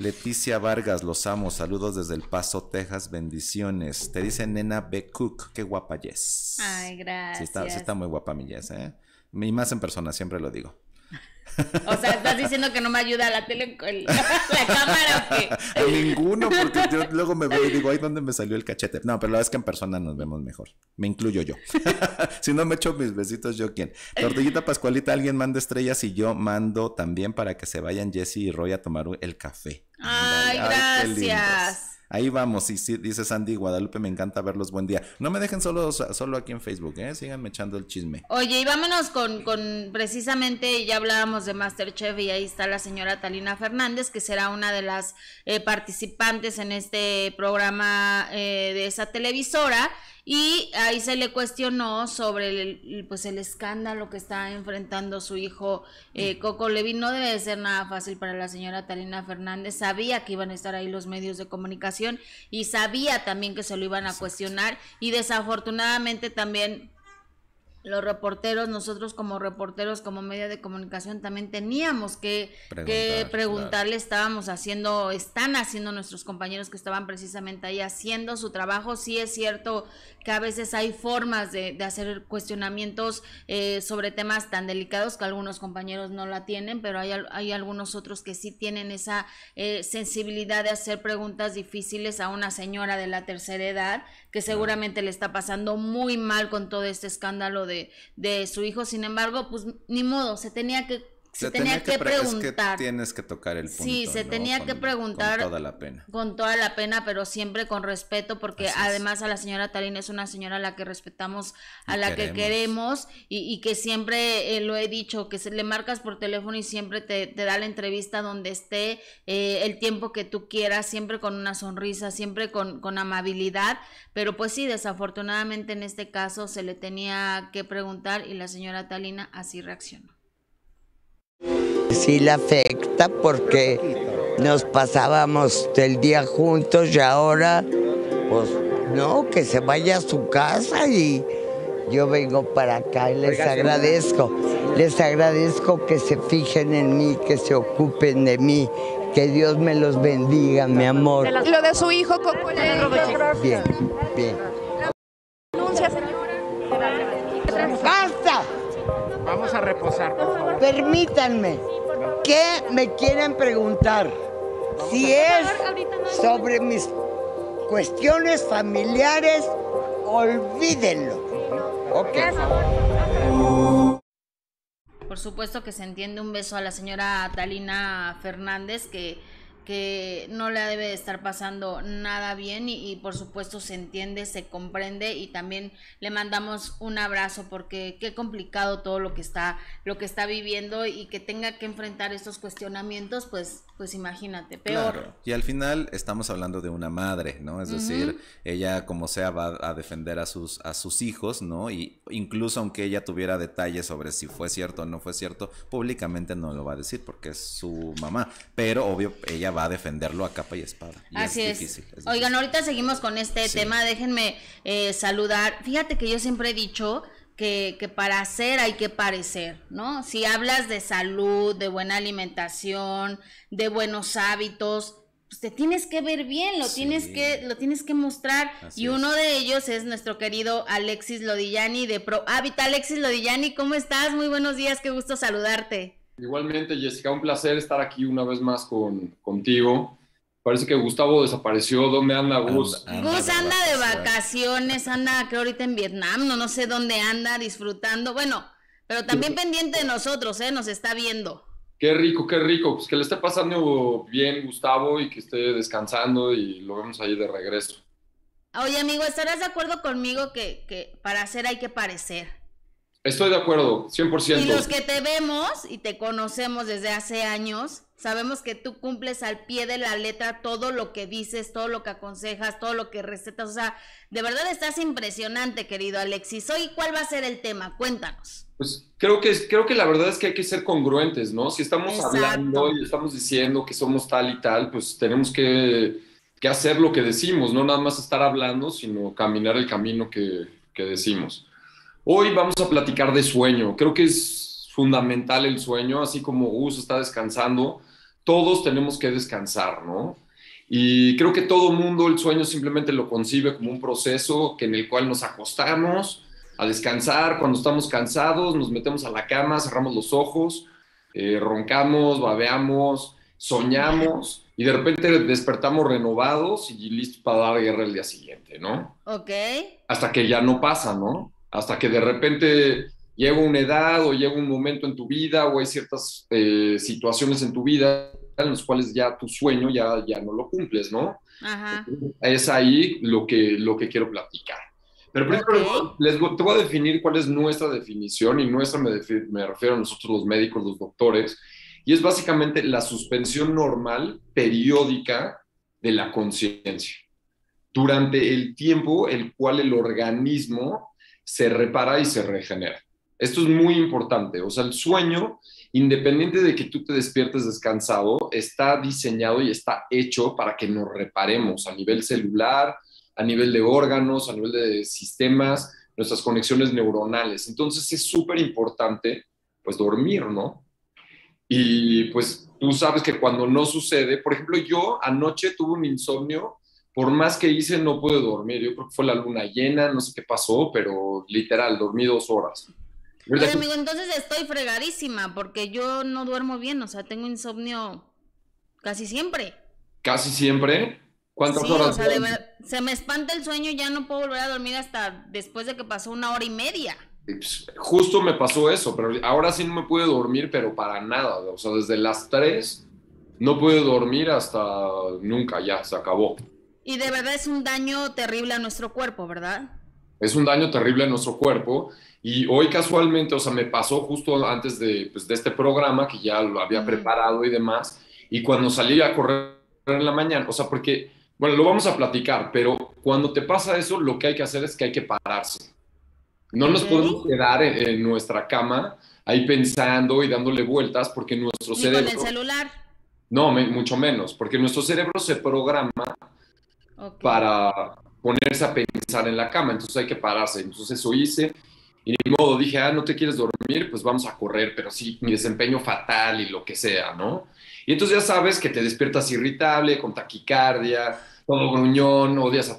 Leticia Vargas, los amo. Saludos desde El Paso, Texas. Bendiciones. Te dice Nena B. Cook. Qué guapa Jess. Ay, gracias. Sí está, muy guapa mi Jess, ¿eh? Y más en persona, siempre lo digo. O sea, estás diciendo que no me ayuda la tele, la cámara o qué? ninguno, porque yo luego me veo y digo, ay, ¿dónde me salió el cachete? No, pero la verdad es que en persona nos vemos mejor. Me incluyo yo. si no me echo mis besitos, ¿yo quién? Tortillita Pascualita, alguien manda estrellas y yo mando también para que se vayan Jesse y Roy a tomar el café. Ay, gracias. Ahí vamos, y sí, dice Sandy Guadalupe, me encanta verlos, buen día. No me dejen solo, solo aquí en Facebook, ¿eh? Síganme echando el chisme. Oye, y vámonos con, con precisamente, ya hablábamos de Masterchef y ahí está la señora Talina Fernández, que será una de las eh, participantes en este programa eh, de esa televisora. Y ahí se le cuestionó sobre el, pues el escándalo que está enfrentando su hijo eh, Coco Levin. No debe de ser nada fácil para la señora Talina Fernández. Sabía que iban a estar ahí los medios de comunicación y sabía también que se lo iban a cuestionar. Y desafortunadamente también los reporteros, nosotros como reporteros, como medio de comunicación, también teníamos que, que preguntarle, estábamos haciendo, están haciendo nuestros compañeros que estaban precisamente ahí haciendo su trabajo. Sí es cierto que a veces hay formas de, de hacer cuestionamientos eh, sobre temas tan delicados que algunos compañeros no la tienen, pero hay, hay algunos otros que sí tienen esa eh, sensibilidad de hacer preguntas difíciles a una señora de la tercera edad que seguramente le está pasando muy mal con todo este escándalo de, de su hijo. Sin embargo, pues ni modo, se tenía que se, tenía, que, preguntar. tienes que tocar el punto. Sí, se tenía que preguntar. Con toda la pena. Con toda la pena, pero siempre con respeto, porque además a la señora Tarín es una señora a la que respetamos, a la que queremos y, que siempre eh, lo he dicho, que se, le marcas por teléfono y siempre te, te da la entrevista donde esté eh, el tiempo que tú quieras, siempre con una sonrisa, siempre con, con amabilidad. Pero pues sí, desafortunadamente en este caso se le tenía que preguntar y la señora Talina así reaccionó. Sí la afecta porque nos pasábamos el día juntos y ahora, pues no, que se vaya a su casa y yo vengo para acá y les agradezco. Les agradezco que se fijen en mí, que se ocupen de mí. Que Dios me los bendiga, mi amor. Lo de su hijo, Coco. Bien, bien. ¿Qué me quieren preguntar? Si es sobre mis cuestiones familiares, olvídenlo. Ok. Por supuesto que se entiende un beso a la señora Talina Fernández que que no le debe de estar pasando nada bien y, por supuesto se entiende, se comprende y también le mandamos un abrazo porque qué complicado todo lo que está lo que está viviendo y que tenga que enfrentar estos cuestionamientos, pues pues imagínate, peor. Y al final estamos hablando de una madre, ¿no? Es decir, ella como sea va a defender a sus a sus hijos, ¿no? Y incluso aunque ella tuviera detalles sobre si fue cierto o no fue cierto, públicamente no lo va a decir porque es su mamá, pero obvio ella va a defenderlo a capa y espada. Así es, Difícil, Oigan, ahorita seguimos con este tema, déjenme eh, saludar. Fíjate que yo siempre he dicho que, que, para hacer hay que parecer, ¿no? Si hablas de salud, de buena alimentación, de buenos hábitos, pues te tienes que ver bien, lo tienes que, lo tienes que mostrar. y uno de ellos es nuestro querido Alexis Lodillani de Pro Hábitat. Alexis Lodillani, ¿cómo estás? Muy buenos días, qué gusto saludarte. Igualmente, Jessica, un placer estar aquí una vez más con, contigo. Parece que Gustavo desapareció. ¿Dónde anda Gus? Gus anda de vacaciones, anda creo ahorita en Vietnam, no, no sé dónde anda disfrutando. Bueno, pero también pendiente de nosotros, ¿eh? Nos está viendo. Qué rico, qué rico. Pues que le esté pasando bien Gustavo y que esté descansando y lo vemos ahí de regreso. Oye, amigo, ¿estarás de acuerdo conmigo que, que para hacer hay que parecer? Estoy de acuerdo, 100%. Y los que te vemos y te conocemos desde hace años, sabemos que tú cumples al pie de la letra todo lo que dices, todo lo que aconsejas, todo lo que recetas. O sea, de verdad estás impresionante, querido Alexis. Hoy, ¿cuál va a ser el tema? Cuéntanos. Pues creo que, creo que la verdad es que hay que ser congruentes, ¿no? Si estamos hablando y estamos diciendo que somos tal y tal, pues tenemos que, que, hacer lo que decimos, no nada más estar hablando, sino caminar el camino que, que decimos. Hoy vamos a platicar de sueño. Creo que es fundamental el sueño, así como Gus está descansando, todos tenemos que descansar, ¿no? Y creo que todo mundo el sueño simplemente lo concibe como un proceso que en el cual nos acostamos a descansar, cuando estamos cansados nos metemos a la cama, cerramos los ojos, eh, roncamos, babeamos, soñamos y de repente despertamos renovados y listos para dar guerra el día siguiente, ¿no? Ok. Hasta que ya no pasa, ¿no? Hasta que de repente llega una edad o llega un momento en tu vida o hay ciertas eh, situaciones en tu vida en las cuales ya tu sueño ya, ya no lo cumples, ¿no? Ajá. Es ahí lo que, lo que quiero platicar. Pero primero les, te voy a definir cuál es nuestra definición y nuestra me, me refiero a nosotros los médicos, los doctores, y es básicamente la suspensión normal periódica de la conciencia durante el tiempo el cual el organismo se repara y se regenera. Esto es muy importante. O sea, el sueño, independiente de que tú te despiertes descansado, está diseñado y está hecho para que nos reparemos a nivel celular, a nivel de órganos, a nivel de sistemas, nuestras conexiones neuronales. Entonces es súper importante, pues, dormir, ¿no? Y pues tú sabes que cuando no sucede, por ejemplo, yo anoche tuve un insomnio por más que hice, no pude dormir. Yo creo que fue la luna llena, no sé qué pasó, pero literal, dormí dos horas. Oye, amigo, entonces estoy fregadísima porque yo no duermo bien, o sea, tengo insomnio casi siempre. ¿Casi siempre? ¿Cuántas horas? O sea, se me espanta el sueño y ya no puedo volver a dormir hasta después de que pasó una hora y media. Pues, justo me pasó eso, pero ahora sí no me pude dormir, pero para nada. O sea, desde las tres no pude dormir hasta nunca, ya, se acabó. Y de verdad es un daño terrible a nuestro cuerpo, ¿verdad? Es un daño terrible a nuestro cuerpo. Y hoy casualmente, o sea, me pasó justo antes de, pues, de este programa que ya lo había preparado y demás. Y cuando salí a correr en la mañana, o sea, porque, bueno, lo vamos a platicar, pero cuando te pasa eso, lo que hay que hacer es que hay que pararse. No nos podemos quedar en, nuestra cama ahí pensando y dándole vueltas porque nuestro cerebro... con el celular? No, mucho menos, porque nuestro cerebro se programa para ponerse a pensar en la cama, entonces hay que pararse. Entonces eso hice y ni modo, dije, ah, no te quieres dormir, pues vamos a correr, pero sí, mi desempeño fatal y lo que sea, ¿no? Y entonces ya sabes que te despiertas irritable, con taquicardia, todo gruñón, odias a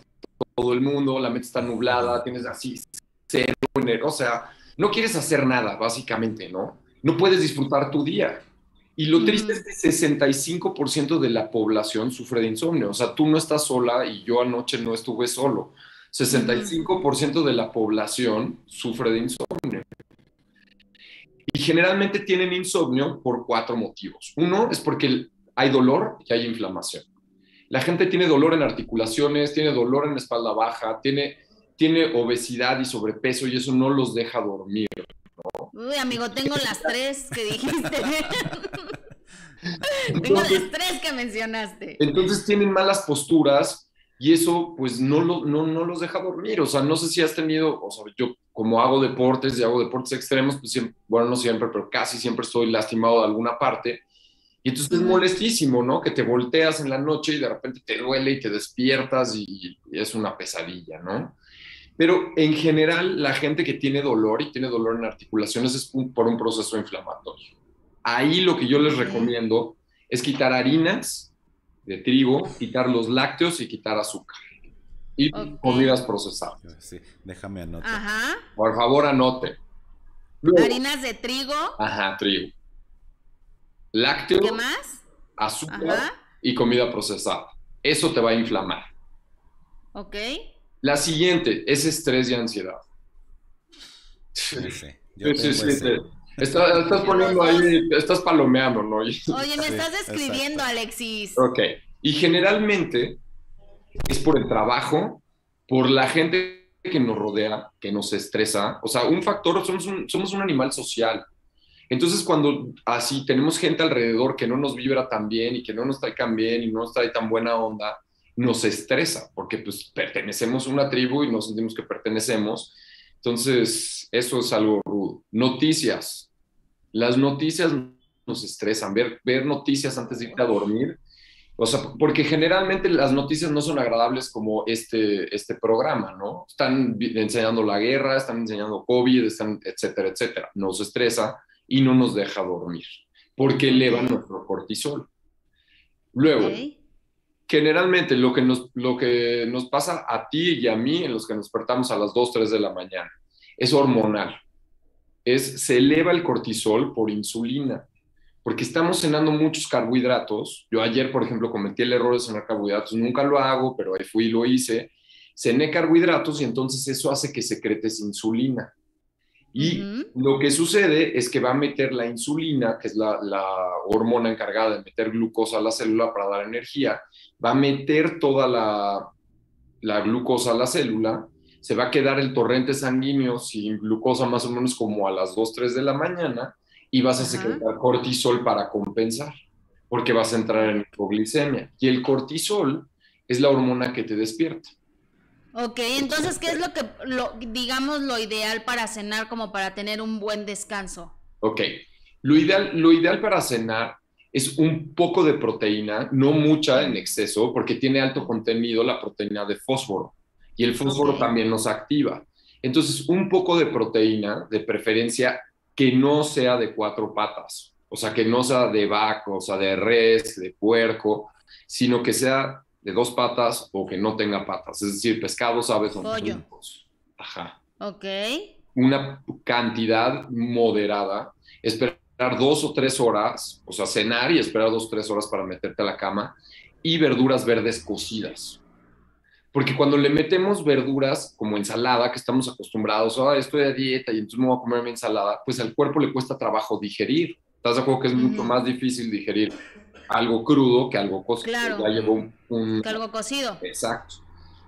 todo el mundo, la mente está nublada, tienes así cero, o sea, no quieres hacer nada, básicamente, ¿no? No puedes disfrutar tu día. Y lo triste es que 65% de la población sufre de insomnio. O sea, tú no estás sola y yo anoche no estuve solo. 65% de la población sufre de insomnio. Y generalmente tienen insomnio por cuatro motivos. Uno es porque hay dolor y hay inflamación. La gente tiene dolor en articulaciones, tiene dolor en la espalda baja, tiene, tiene obesidad y sobrepeso y eso no los deja dormir. Uy, amigo, tengo las tres que dijiste. tengo las tres que mencionaste. Entonces tienen malas posturas y eso pues no, lo, no, no, los deja dormir. O sea, no sé si has tenido, o sea, yo como hago deportes y hago deportes extremos, pues bueno, no siempre, pero casi siempre estoy lastimado de alguna parte. Y entonces es molestísimo, ¿no? Que te volteas en la noche y de repente te duele y te despiertas y es una pesadilla, ¿no? Pero en general, la gente que tiene dolor y tiene dolor en articulaciones es por un proceso inflamatorio. Ahí lo que yo les recomiendo es quitar harinas de trigo, quitar los lácteos y quitar azúcar. Y comidas procesadas. Sí, déjame anotar. Ajá. Por favor, anote. harinas de trigo. Ajá, trigo. Lácteo. ¿Qué más? Azúcar y comida procesada. Eso te va a inflamar. Ok. La siguiente es estrés y ansiedad. Sí, sí. Estás, poniendo ahí, estás palomeando, ¿no? Oye, me estás describiendo, Alexis. Ok. Y generalmente es por el trabajo, por la gente que nos rodea, que nos estresa. O sea, un factor, somos un, somos un animal social. Entonces, cuando así tenemos gente alrededor que no nos vibra tan bien y que no nos trae tan bien y no nos trae tan buena onda, nos estresa, porque pues pertenecemos a una tribu y nos sentimos que pertenecemos. Entonces, eso es algo rudo. Noticias. Las noticias nos estresan. Ver, ver noticias antes de irte a dormir. O sea, porque generalmente las noticias no son agradables como este, este programa, ¿no? Están enseñando la guerra, están enseñando COVID, están, etcétera, etcétera. Nos estresa y no nos deja dormir porque eleva nuestro cortisol. Luego, generalmente lo que, nos, lo que nos pasa a ti y a mí en los que nos despertamos a las 2, 3 de la mañana es hormonal. Es, se eleva el cortisol por insulina, porque estamos cenando muchos carbohidratos. Yo ayer, por ejemplo, cometí el error de cenar carbohidratos, nunca lo hago, pero ahí fui y lo hice. Cené carbohidratos y entonces eso hace que secretes insulina. Y lo que sucede es que va a meter la insulina, que es la, la, hormona encargada de meter glucosa a la célula para dar energía, va a meter toda la, la glucosa a la célula, se va a quedar el torrente sanguíneo sin glucosa más o menos como a las 2, 3 de la mañana y vas a secretar cortisol para compensar, porque vas a entrar en hipoglicemia. Y el cortisol es la hormona que te despierta. Ok, entonces, ¿qué es lo que, lo, digamos, lo ideal para cenar como para tener un buen descanso? Ok, lo ideal, lo ideal para cenar es un poco de proteína, no mucha en exceso, porque tiene alto contenido la proteína de fósforo y el fósforo también nos activa. Entonces, un poco de proteína, de preferencia que no sea de cuatro patas, o sea, que no sea de vaca, o sea, de res, de puerco, sino que sea de dos patas o que no tenga patas, es decir, pescados, aves o. Ajá. Ok. Una cantidad moderada, esperar dos o tres horas, o sea, cenar y esperar dos o tres horas para meterte a la cama, y verduras verdes cocidas. Porque cuando le metemos verduras como ensalada, que estamos acostumbrados, ah, estoy a dieta y entonces me voy a comer mi ensalada, pues al cuerpo le cuesta trabajo digerir. ¿Estás de acuerdo que es mucho más difícil digerir algo crudo que algo cocido. Claro. Ya Que algo cocido. Exacto.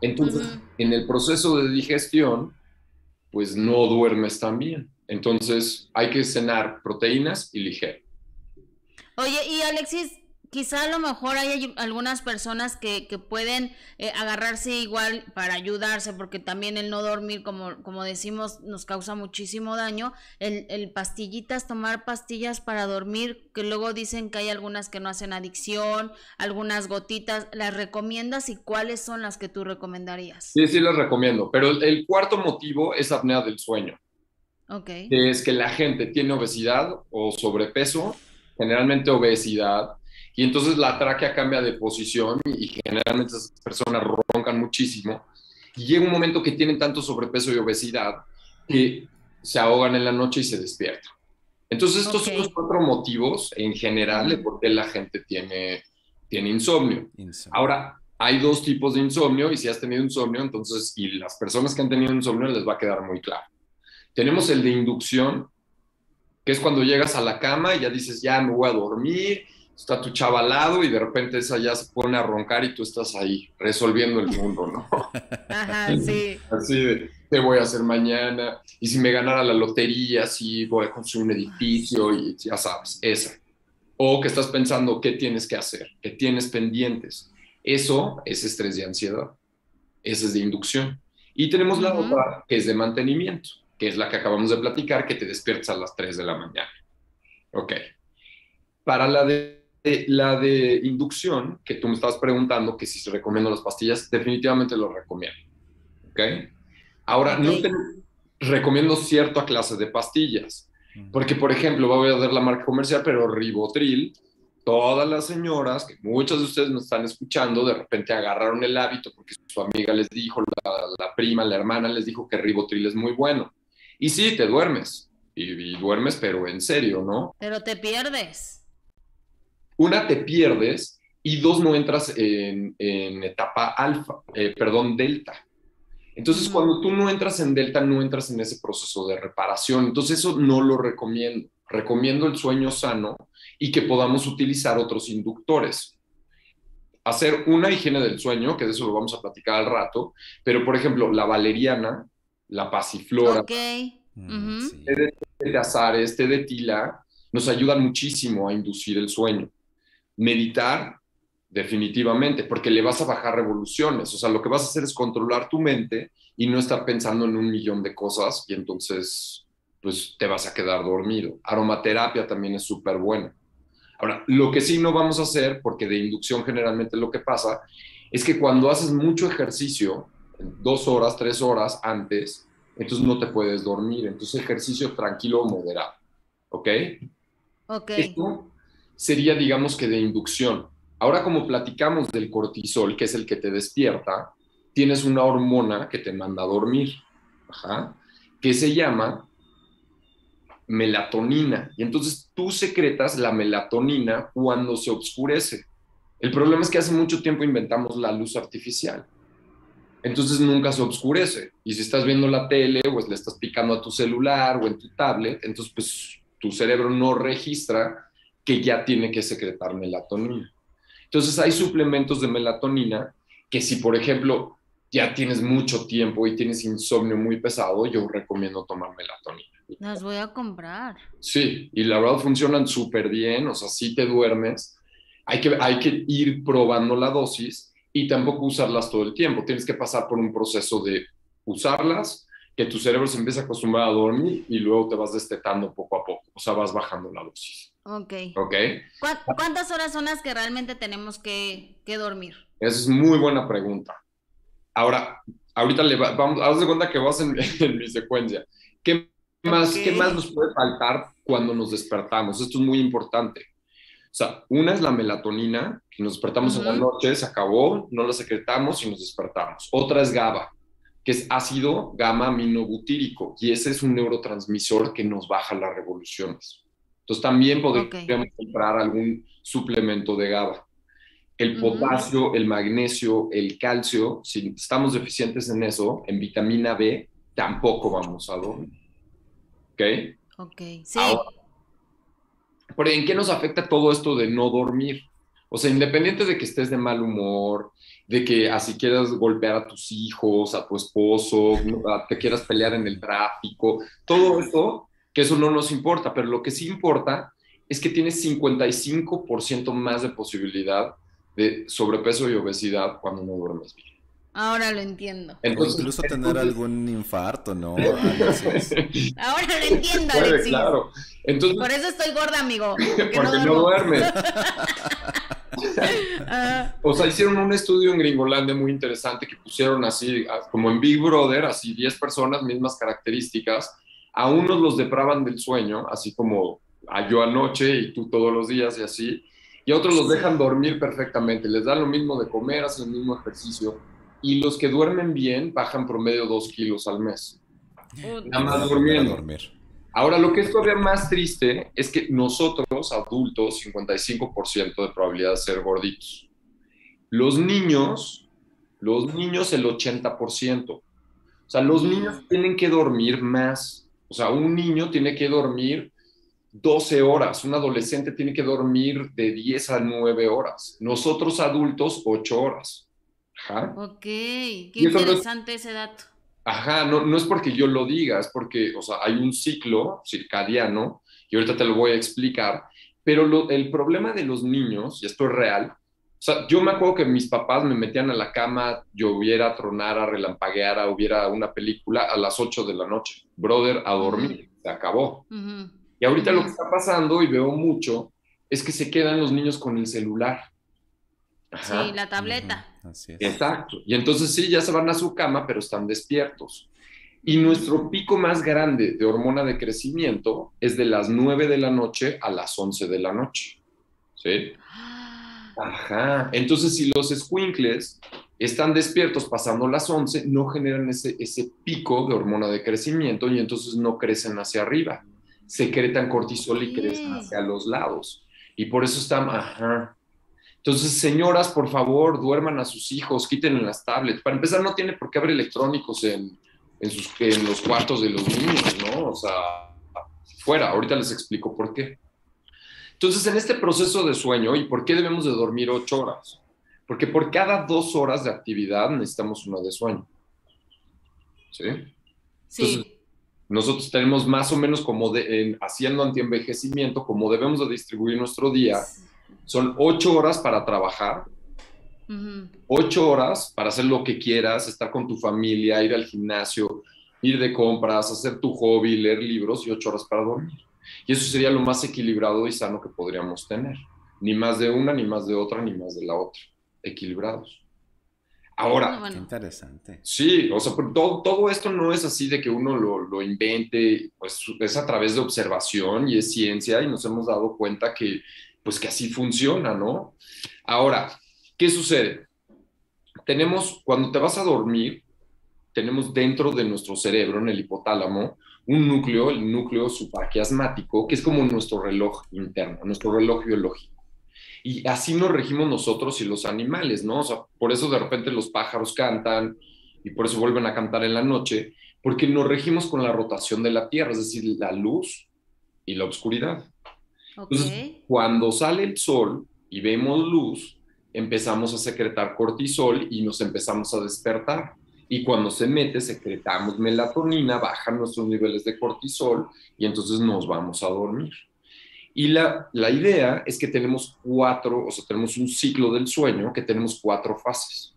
Entonces, en el proceso de digestión, pues no duermes tan bien. Entonces, hay que cenar proteínas y ligero. Oye, y Alexis, quizá a lo mejor hay algunas personas que, que pueden eh, agarrarse igual para ayudarse, porque también el no dormir, como, como decimos, nos causa muchísimo daño. El, el, pastillitas, tomar pastillas para dormir, que luego dicen que hay algunas que no hacen adicción, algunas gotitas, ¿las recomiendas y cuáles son las que tú recomendarías? Sí, sí, las recomiendo, pero el, cuarto motivo es apnea del sueño. Ok. Que es que la gente tiene obesidad o sobrepeso, generalmente obesidad, y entonces la tráquea cambia de posición y generalmente esas personas roncan muchísimo. Y llega un momento que tienen tanto sobrepeso y obesidad que se ahogan en la noche y se despiertan. Entonces, estos son Ok. los cuatro motivos en general de por qué la gente tiene, tiene insomnio. Insomnio. Ahora, hay dos tipos de insomnio y si has tenido insomnio, entonces, y las personas que han tenido insomnio les va a quedar muy claro. Tenemos el de inducción, que es cuando llegas a la cama y ya dices, ya me voy a dormir, está tu chava al lado y de repente esa ya se pone a roncar y tú estás ahí resolviendo el mundo, ¿no? Ajá, sí. Así de, ¿qué voy a hacer mañana? Y si me ganara la lotería, sí, voy a construir un edificio y ya sabes, esa. O que estás pensando qué tienes que hacer, qué tienes pendientes. Eso es estrés y ansiedad. Ese es de inducción. Y tenemos la Ujú. otra, que es de mantenimiento, que es la que acabamos de platicar, que te despiertas a las 3 de la mañana. Ok. Para la de, la de inducción, que tú me estabas preguntando que si se recomiendo las pastillas, definitivamente lo recomiendo. ¿Ok? Ahora, no Ok. te recomiendo cierta clase de pastillas, Mm. porque, por ejemplo, voy a dar la marca comercial, pero Ribotril, todas las señoras, que muchas de ustedes me están escuchando, de repente agarraron el hábito porque su amiga les dijo, la, la prima, la hermana les dijo que Ribotril es muy bueno. Y sí, te duermes, y, y duermes, pero en serio, ¿no? Pero te pierdes. Una, te pierdes, y dos, no entras en, en etapa alfa, eh, perdón, delta. Entonces, cuando tú no entras en delta, no entras en ese proceso de reparación. Entonces, eso no lo recomiendo. Recomiendo el sueño sano y que podamos utilizar otros inductores. Hacer una higiene del sueño, que de eso lo vamos a platicar al rato, pero por ejemplo, la valeriana, la pasiflora, Ok. Mm, Ujú. sí. té de azares, té de tila, nos ayudan muchísimo a inducir el sueño. Meditar, definitivamente, porque le vas a bajar revoluciones. O sea, lo que vas a hacer es controlar tu mente y no estar pensando en un millón de cosas y entonces, pues te vas a quedar dormido. Aromaterapia también es súper buena. Ahora, lo que sí no vamos a hacer, porque de inducción generalmente lo que pasa, es que cuando haces mucho ejercicio, dos horas, tres horas antes, entonces no te puedes dormir. Entonces ejercicio tranquilo o moderado. ¿Ok? Ok. Esto sería, digamos que de inducción. Ahora, como platicamos del cortisol, que es el que te despierta, tienes una hormona que te manda a dormir, ajá, que se llama melatonina. Y entonces tú secretas la melatonina cuando se oscurece. El problema es que hace mucho tiempo inventamos la luz artificial. Entonces nunca se oscurece. Y si estás viendo la tele o le estás picando a tu celular o en tu tablet, entonces pues tu cerebro no registra que ya tiene que secretar melatonina. Entonces hay suplementos de melatonina que si, por ejemplo, ya tienes mucho tiempo y tienes insomnio muy pesado, yo recomiendo tomar melatonina. Las voy a comprar. Sí, y la verdad funcionan súper bien, o sea, si te duermes, hay que, hay que ir probando la dosis y tampoco usarlas todo el tiempo. Tienes que pasar por un proceso de usarlas, que tu cerebro se empiece a acostumbrar a dormir y luego te vas destetando poco a poco, o sea, vas bajando la dosis. Ok. ¿Ok? ¿Cuá- ¿Cuántas horas son las que realmente tenemos que, que dormir? Esa es muy buena pregunta. Ahora, ahorita le va- vamos, haz de cuenta que vas en, en mi secuencia. ¿Qué más, Ok. ¿Qué más nos puede faltar cuando nos despertamos? Esto es muy importante. O sea, una es la melatonina, que nos despertamos en la noche, se acabó, no la secretamos y nos despertamos. Otra es GABA, que es ácido gamma aminobutírico, y ese es un neurotransmisor que nos baja las revoluciones. Entonces también podríamos comprar algún suplemento de GABA. El Ujú. potasio, el magnesio, el calcio, si estamos deficientes en eso, en vitamina B, tampoco vamos a dormir. ¿Ok? Ok. Sí. Ahora, pero ¿en qué nos afecta todo esto de no dormir? O sea, independiente de que estés de mal humor, de que así quieras golpear a tus hijos, a tu esposo, te quieras pelear en el tráfico, todo eso, que eso no nos importa, pero lo que sí importa es que tienes 55% más de posibilidad de sobrepeso y obesidad cuando no duermes bien. Ahora lo entiendo. O incluso tener entonces- algún infarto, ¿no? Ahora lo entiendo, Puede, Alexis. claro. Entonces, Por eso estoy gorda, amigo. Porque, porque no duermo. duermes. Ah, O sea, hicieron un estudio en Gringolandia muy interesante que pusieron así, a- como en Big Brother, así 10 personas, mismas características. A unos los depravan del sueño, así como a yo anoche y tú todos los días y así. Y a otros los dejan dormir perfectamente. Les dan lo mismo de comer, hacen el mismo ejercicio. Y los que duermen bien bajan promedio 2 kilos al mes. Nada más durmiendo. Ahora, lo que es todavía más triste es que nosotros, adultos, 55% de probabilidad de ser gorditos. Los niños, los niños el 80%. O sea, los niños tienen que dormir más. O sea, un niño tiene que dormir 12 horas, un adolescente tiene que dormir de 10 a 9 horas. Nosotros adultos, 8 horas. Ajá. Ok, qué interesante ese dato. Ajá, no, no es porque yo lo diga, es porque, o sea, hay un ciclo circadiano, y ahorita te lo voy a explicar, pero el problema de los niños, y esto es real, sea, yo me acuerdo que mis papás me metían a la cama, lloviera, tronara, relampagueara, hubiera una película a las 8 de la noche. Brother, a dormir, se acabó. Y ahorita lo que está pasando, y veo mucho, es que se quedan los niños con el celular. Sí, la tableta. Exacto. Y entonces sí, ya se van a su cama, pero están despiertos. Y nuestro pico más grande de hormona de crecimiento es de las 9 de la noche a las 11 de la noche. ¿Sí? Ajá. Entonces, si los squinkles están despiertos pasando las 11, no generan ese, ese pico de hormona de crecimiento y entonces no crecen hacia arriba. Secretan cortisol y crecen hacia los lados. Y por eso están, ajá, entonces, señoras, por favor, duerman a sus hijos, quiten las tablets. Para empezar, no tiene por qué haber electrónicos en, sus, en los cuartos de los niños, ¿no? O sea, fuera. Ahorita les explico por qué. Entonces, en este proceso de sueño, ¿y por qué debemos de dormir ocho horas? Porque por cada dos horas de actividad necesitamos una de sueño. ¿Sí? Sí. nosotros tenemos más o menos como de, en, haciendo antienvejecimiento, como debemos de distribuir nuestro día son ocho horas para trabajar, ocho horas para hacer lo que quieras, estar con tu familia, ir al gimnasio, ir de compras, hacer tu hobby, leer libros y ocho horas para dormir. Y eso sería lo más equilibrado y sano que podríamos tener. Ni más de una, ni más de otra, ni más de la otra. Equilibrados. Ahora. Qué interesante. Sí, o sea, todo, todo, esto no es así de que uno lo, lo, invente, pues es a través de observación y es ciencia y nos hemos dado cuenta que pues que así funciona, ¿no? Ahora, ¿qué sucede? Tenemos, cuando te vas a dormir, tenemos dentro de nuestro cerebro, en el hipotálamo, un núcleo, el núcleo supraquiasmático, que es como nuestro reloj interno, nuestro reloj biológico. Y así nos regimos nosotros y los animales, ¿no? O sea, por eso de repente los pájaros cantan y por eso vuelven a cantar en la noche, porque nos regimos con la rotación de la Tierra, es decir, la luz y la oscuridad. Entonces, cuando sale el sol y vemos luz, empezamos a secretar cortisol y nos empezamos a despertar. Y cuando se mete, secretamos melatonina, bajan nuestros niveles de cortisol y entonces nos vamos a dormir. Y la, la idea es que tenemos cuatro, o sea, tenemos un ciclo del sueño que tenemos cuatro fases.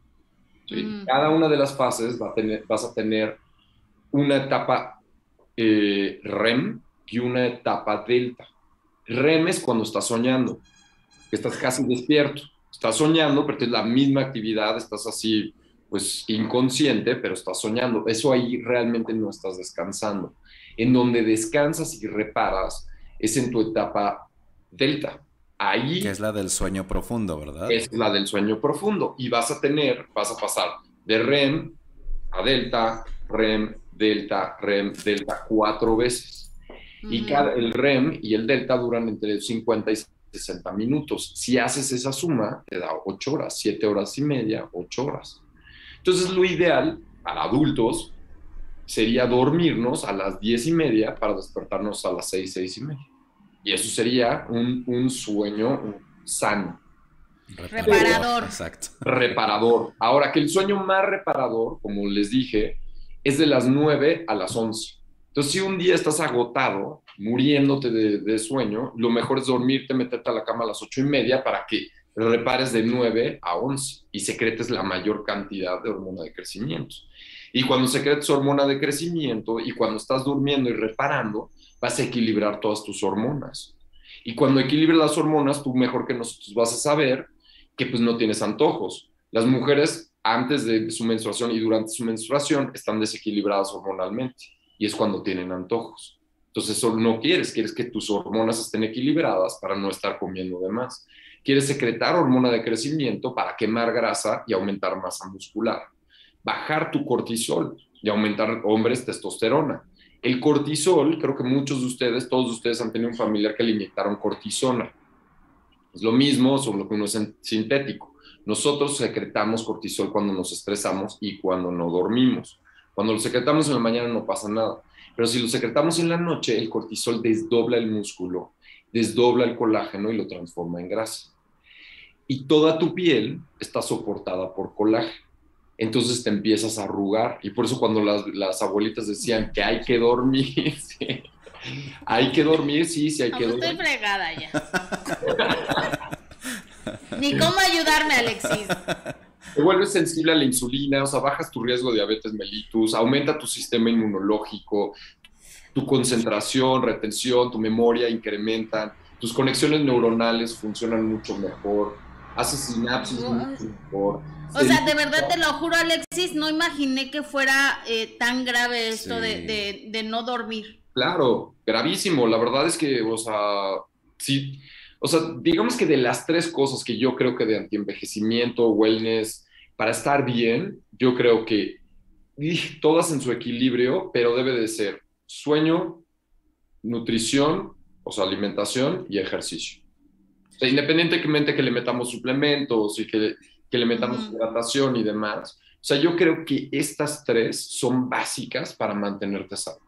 Mm. Cada una de las fases va a tener, vas a tener una etapa eh, REM y una etapa delta. Remes cuando estás soñando, estás casi despierto. Estás soñando, pero es la misma actividad, estás así, pues inconsciente, pero estás soñando. Eso ahí realmente no estás descansando. En donde descansas y reparas es en tu etapa delta. Ahí. Que es la del sueño profundo, ¿verdad? Es la del sueño profundo. Y vas a tener, vas a pasar de REM a delta, REM, delta, REM, delta, cuatro veces. Y cada, el REM y el delta duran entre 50 y 60 minutos. Si haces esa suma, te da 8 horas, 7 horas y media, 8 horas. Entonces, lo ideal para adultos sería dormirnos a las 10 y media para despertarnos a las 6, 6 y media. Y eso sería un, un sueño sano. Reparador. Exacto. Reparador. Ahora que el sueño más reparador, como les dije, es de las 9 a las 11. Entonces, si un día estás agotado, muriéndote de, sueño, lo mejor es dormirte, meterte a la cama a las ocho y media para que repares de 9 a 11 y secretes la mayor cantidad de hormona de crecimiento. Y cuando secretes hormona de crecimiento y cuando estás durmiendo y reparando, vas a equilibrar todas tus hormonas. Y cuando equilibres las hormonas, tú mejor que nosotros vas a saber que pues no tienes antojos. Las mujeres antes de su menstruación y durante su menstruación están desequilibradas hormonalmente y es cuando tienen antojos. Entonces, eso no quieres, quieres que tus hormonas estén equilibradas para no estar comiendo de más. Quieres secretar hormona de crecimiento para quemar grasa y aumentar masa muscular. Bajar tu cortisol y aumentar hombres testosterona. El cortisol, creo que muchos de ustedes, todos ustedes han tenido un familiar que le inyectaron cortisona. Es lo mismo, solo que uno es sintético. Nosotros secretamos cortisol cuando nos estresamos y cuando no dormimos. Cuando lo secretamos en la mañana no pasa nada. Pero si lo secretamos en la noche, el cortisol desdobla el músculo, desdobla el colágeno y lo transforma en grasa. Y toda tu piel está soportada por colágeno entonces te empiezas a arrugar. Y por eso cuando las, abuelitas decían que hay que dormir, hay que dormir, sí, sí hay que dormir. Estoy fregada ya. Ni cómo ayudarme, Alexis. Te vuelves sensible a la insulina, o sea, bajas tu riesgo de diabetes mellitus, aumenta tu sistema inmunológico, tu concentración, retención, tu memoria incrementan, tus conexiones neuronales funcionan mucho mejor, haces sinapsis mejor o sea, de verdad te lo juro, Alexis, no imaginé que fuera eh, tan grave esto de, no dormir. Claro, gravísimo. La verdad es que, o sea, sí, o sea, digamos que de las tres cosas que yo creo que de antienvejecimiento, wellness, para estar bien, yo creo que todas en su equilibrio, pero debe de ser sueño, nutrición, o sea, alimentación y ejercicio. O sea, independientemente que le metamos suplementos y que que le metamos hidratación y demás. O sea, yo creo que estas tres son básicas para mantenerte sano.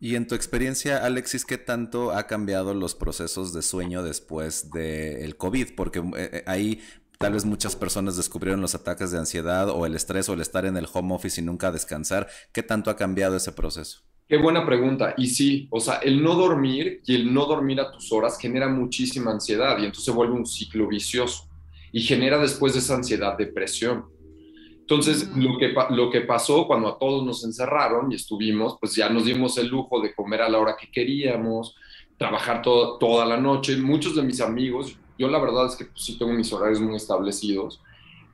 Y en tu experiencia, Alexis, ¿qué tanto ha cambiado los procesos de sueño después del COVID? Porque eh, eh, ahí tal vez muchas personas descubrieron los ataques de ansiedad o el estrés o el estar en el home office y nunca descansar. ¿Qué tanto ha cambiado ese proceso? Qué buena pregunta. Y sí, o sea, el no dormir y el no dormir a tus horas genera muchísima ansiedad y entonces se vuelve un ciclo vicioso y genera después esa ansiedad, depresión. Entonces, lo que, lo que pasó cuando a todos nos encerraron y estuvimos, pues ya nos dimos el lujo de comer a la hora que queríamos, trabajar toda la noche. Muchos de mis amigos, yo la verdad es que pues, sí tengo mis horarios muy establecidos,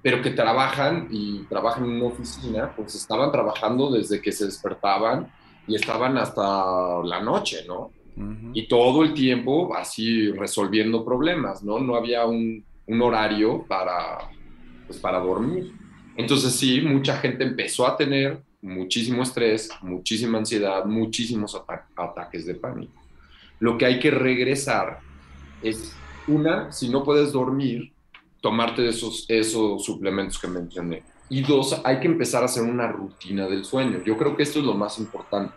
pero que trabajan y trabajan en una oficina, pues estaban trabajando desde que se despertaban y estaban hasta la noche, ¿no? Y todo el tiempo así resolviendo problemas, ¿no? No había un, un horario para, pues, para dormir. Entonces sí, mucha gente empezó a tener muchísimo estrés, muchísima ansiedad, muchísimos ataques de pánico. Lo que hay que regresar es, una, si no puedes dormir, tomarte esos, esos suplementos que mencioné. Y dos, hay que empezar a hacer una rutina del sueño. Yo creo que esto es lo más importante.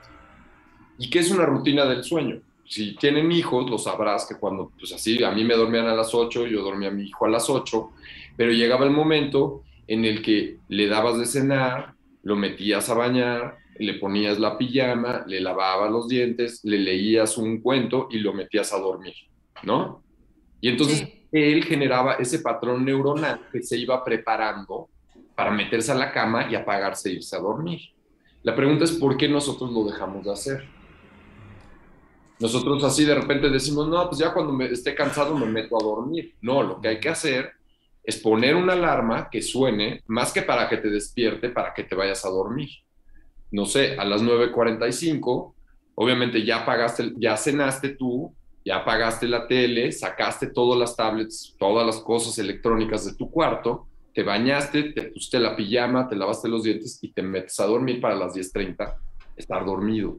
¿Y qué es una rutina del sueño? si tienen hijos, lo sabrás que cuando, pues así, a mí me dormían a las 8, yo dormía a mi hijo a las 8, pero llegaba el momento en el que le dabas de cenar, lo metías a bañar, le ponías la pijama, le lavabas los dientes, le leías un cuento y lo metías a dormir, ¿no? Y entonces él generaba ese patrón neuronal que se iba preparando para meterse a la cama y apagarse e irse a dormir. La pregunta es por qué nosotros lo dejamos de hacer. Nosotros así de repente decimos, no, pues ya cuando me esté cansado me meto a dormir. No, lo que hay que hacer es poner una alarma que suene, más que para que te despierte, para que te vayas a dormir. No sé, a las 9.45, obviamente ya pagaste, ya cenaste tú, ya apagaste la tele, sacaste todas las tablets, todas las cosas electrónicas de tu cuarto, te bañaste, te pusiste la pijama, te lavaste los dientes y te metes a dormir para las 10.30, estar dormido.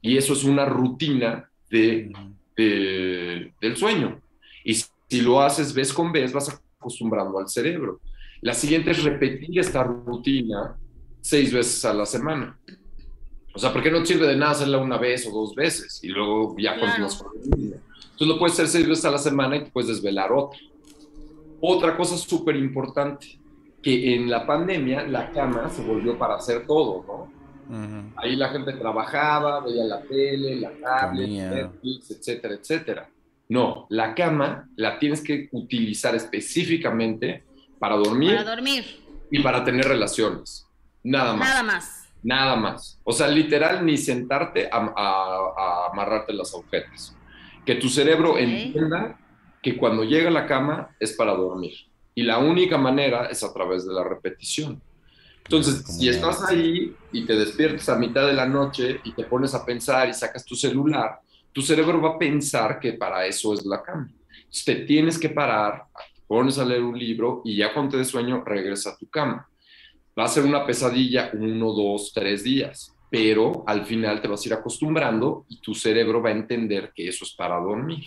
Y eso es una rutina de, del sueño. Y si lo haces vez con vez, vas acostumbrando al cerebro. La siguiente es repetir esta rutina seis veces a la semana. O sea, ¿por qué no sirve de nada hacerla una vez o dos veces? Y luego ya continúas con Entonces lo puedes hacer seis veces a la semana y te puedes desvelar otra. Otra cosa súper importante, que en la pandemia la cama se volvió para hacer todo, ¿no? Ahí la gente trabajaba, veía la tele, la tablet, Netflix, etcétera, etcétera. No, la cama la tienes que utilizar específicamente para dormir. Para dormir. Y para tener relaciones. Nada más. Nada más. Nada más. O sea, literal, ni sentarte a, amarrarte las agujetas. Que tu cerebro entienda que cuando llega a la cama es para dormir. Y la única manera es a través de la repetición. Entonces, si estás ahí y te despiertas a mitad de la noche y te pones a pensar y sacas tu celular, tu cerebro va a pensar que para eso es la cama. Entonces, te tienes que parar, pones a leer un libro y ya cuando te des sueño, regresa a tu cama. Va a ser una pesadilla uno, dos, tres días. pero al final te vas a ir acostumbrando y tu cerebro va a entender que eso es para dormir.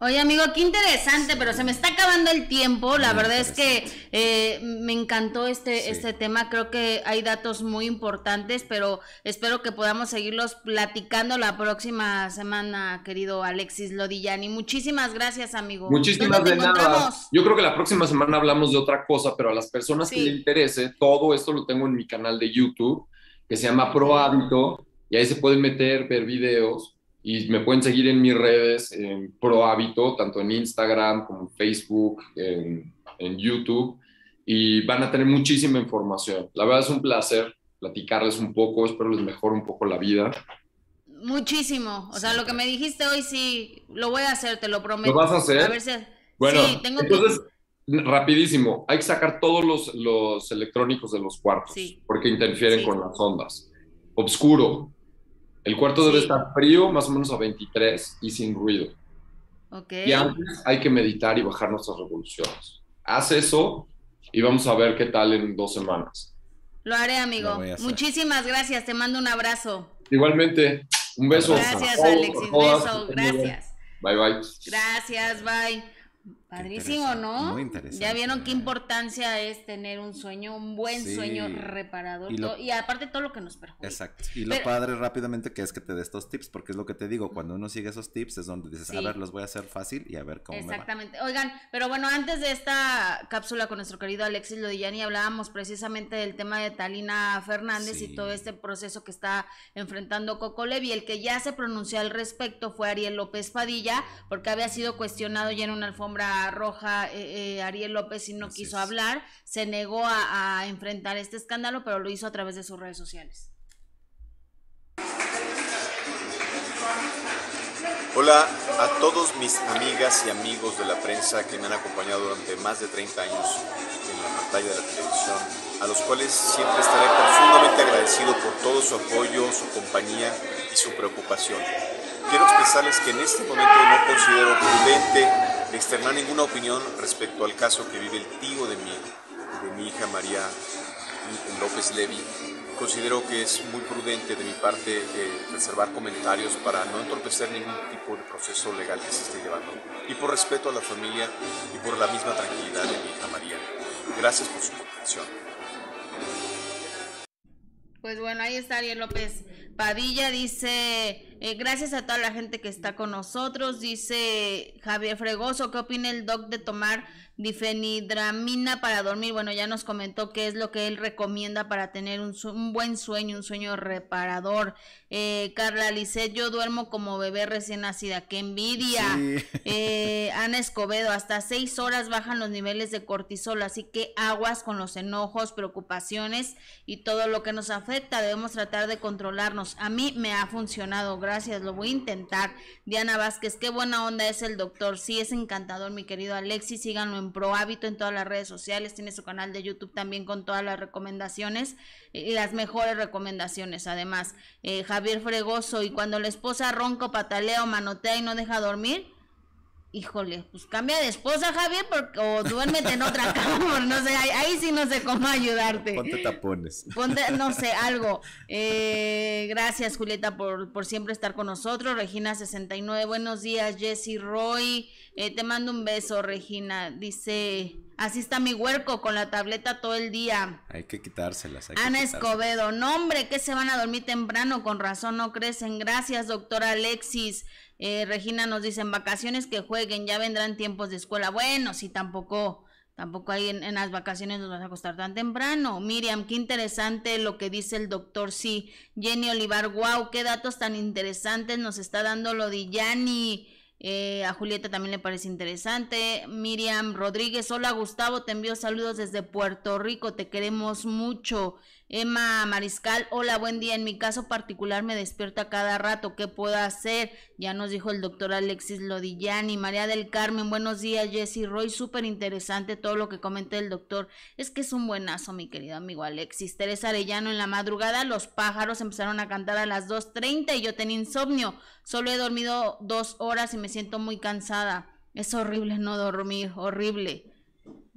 Oye, amigo, qué interesante, pero se me está acabando el tiempo. La verdad es que eh, me encantó este, este tema. Creo que hay datos muy importantes, pero espero que podamos seguirlos platicando la próxima semana, querido Alexis Lodillani. Muchísimas gracias, amigo. Muchísimas de nada. Yo creo que la próxima semana hablamos de otra cosa, pero a las personas que les interese, todo esto lo tengo en mi canal de YouTube, que se llama Pro Hábito, y ahí se pueden meter, ver videos y me pueden seguir en mis redes, en Pro Hábito, tanto en Instagram como en Facebook, en, en, YouTube, y van a tener muchísima información. La verdad es un placer platicarles un poco, espero les mejore un poco la vida. Muchísimo, o sea, lo que me dijiste hoy sí, lo voy a hacer, te lo prometo. ¿Lo vas a hacer? A ver si... Bueno, sí, tengo entonces, rapidísimo, hay que sacar todos los, los electrónicos de los cuartos, porque interfieren con las ondas. Obscuro, el cuarto debe estar frío, más o menos a 23 y sin ruido. Okay. Y antes hay que meditar y bajar nuestras revoluciones. Haz eso y vamos a ver qué tal en dos semanas. Lo haré, amigo. Muchísimas gracias. Te mando un abrazo. Igualmente. Un beso. Gracias, Alexis. Beso. Gracias. Bye, bye. Gracias, bye. Padrísimo, ¿no? Muy interesante. Ya vieron qué importancia es tener un sueño, un buen sueño reparador. Y, aparte todo lo que nos perjudica. Exacto. Y lo padre rápidamente que es que te dé estos tips, porque es lo que te digo, cuando uno sigue esos tips es donde dices, a ver, los voy a hacer fácil y a ver cómo Exactamente. Oigan, pero bueno, antes de esta cápsula con nuestro querido Alexis Lodillani hablábamos precisamente del tema de Talina Fernández y todo este proceso que está enfrentando Coco Levi. El que ya se pronunció al respecto fue Ariel López Padilla, porque había sido cuestionado ya en una alfombra roja eh, eh, Ariel López y no quiso hablar, se negó a, enfrentar este escándalo, pero lo hizo a través de sus redes sociales. Hola a todos mis amigas y amigos de la prensa que me han acompañado durante más de 30 años en la pantalla de la televisión, a los cuales siempre estaré profundamente agradecido por todo su apoyo, su compañía y su preocupación. Quiero expresarles que en este momento no considero prudente externar ninguna opinión respecto al caso que vive el tío de mi, de mi hija María López Levy. Considero que es muy prudente de mi parte eh, reservar comentarios para no entorpecer ningún tipo de proceso legal que se esté llevando. Y por respeto a la familia y por la misma tranquilidad de mi hija María. Gracias por su comprensión. Pues bueno, ahí está Ariel López Padilla, dice eh, gracias a toda la gente que está con nosotros. Dice Javier Fregoso, ¿qué opina el doc de tomar difenidramina para dormir? Bueno, ya nos comentó qué es lo que él recomienda para tener un, un buen sueño, un sueño reparador. Eh, Carla Lisset, yo duermo como bebé recién nacida, qué envidia. Eh, Ana Escobedo, hasta seis horas bajan los niveles de cortisol, así que aguas con los enojos, preocupaciones y todo lo que nos afecta. Debemos tratar de controlarnos. A mí me ha funcionado, gracias, lo voy a intentar. Diana Vázquez, qué buena onda es el doctor. Sí, es encantador, mi querido Alexis. Síganlo en Pro Hábito en todas las redes sociales. Tiene su canal de YouTube también con todas las recomendaciones y las mejores recomendaciones. Además, eh, Javier Fregoso, y cuando la esposa ronca, patalea o manotea y no deja dormir, híjole, pues cambia de esposa, Javier, porque, o duérmete en otra cama, no sé, ahí, sí no sé cómo ayudarte. Ponte tapones. Ponte, no sé, algo. Eh, gracias, Julieta, por, por siempre estar con nosotros. Regina69, buenos días, Jesse Roy. Eh, te mando un beso, Regina. Dice, así está mi huerco con la tableta todo el día. Hay que quitárselas. Ana Escobedo, no hombre, que se van a dormir temprano, con razón no crecen. Gracias, doctora Alexis. Eh, Regina nos dice, en vacaciones que jueguen, ya vendrán tiempos de escuela. Bueno, si tampoco, tampoco hay en, las vacaciones nos vas a acostar tan temprano. Miriam, qué interesante lo que dice el doctor sí. Jenny Olivar, wow, qué datos tan interesantes nos está dando lo de Yanni. Eh, a Julieta también le parece interesante. Miriam Rodríguez, hola Gustavo, te envío saludos desde Puerto Rico, te queremos mucho. Emma Mariscal, hola, buen día. En mi caso particular me despierta cada rato. ¿Qué puedo hacer? Ya nos dijo el doctor Alexis Lodillani. María del Carmen, buenos días. Jesse Roy, súper interesante todo lo que comenta el doctor. Es que es un buenazo, mi querido amigo Alexis. Teresa Arellano, en la madrugada los pájaros empezaron a cantar a las 2.30 y yo tenía insomnio. Solo he dormido dos horas y me siento muy cansada. Es horrible no dormir, horrible.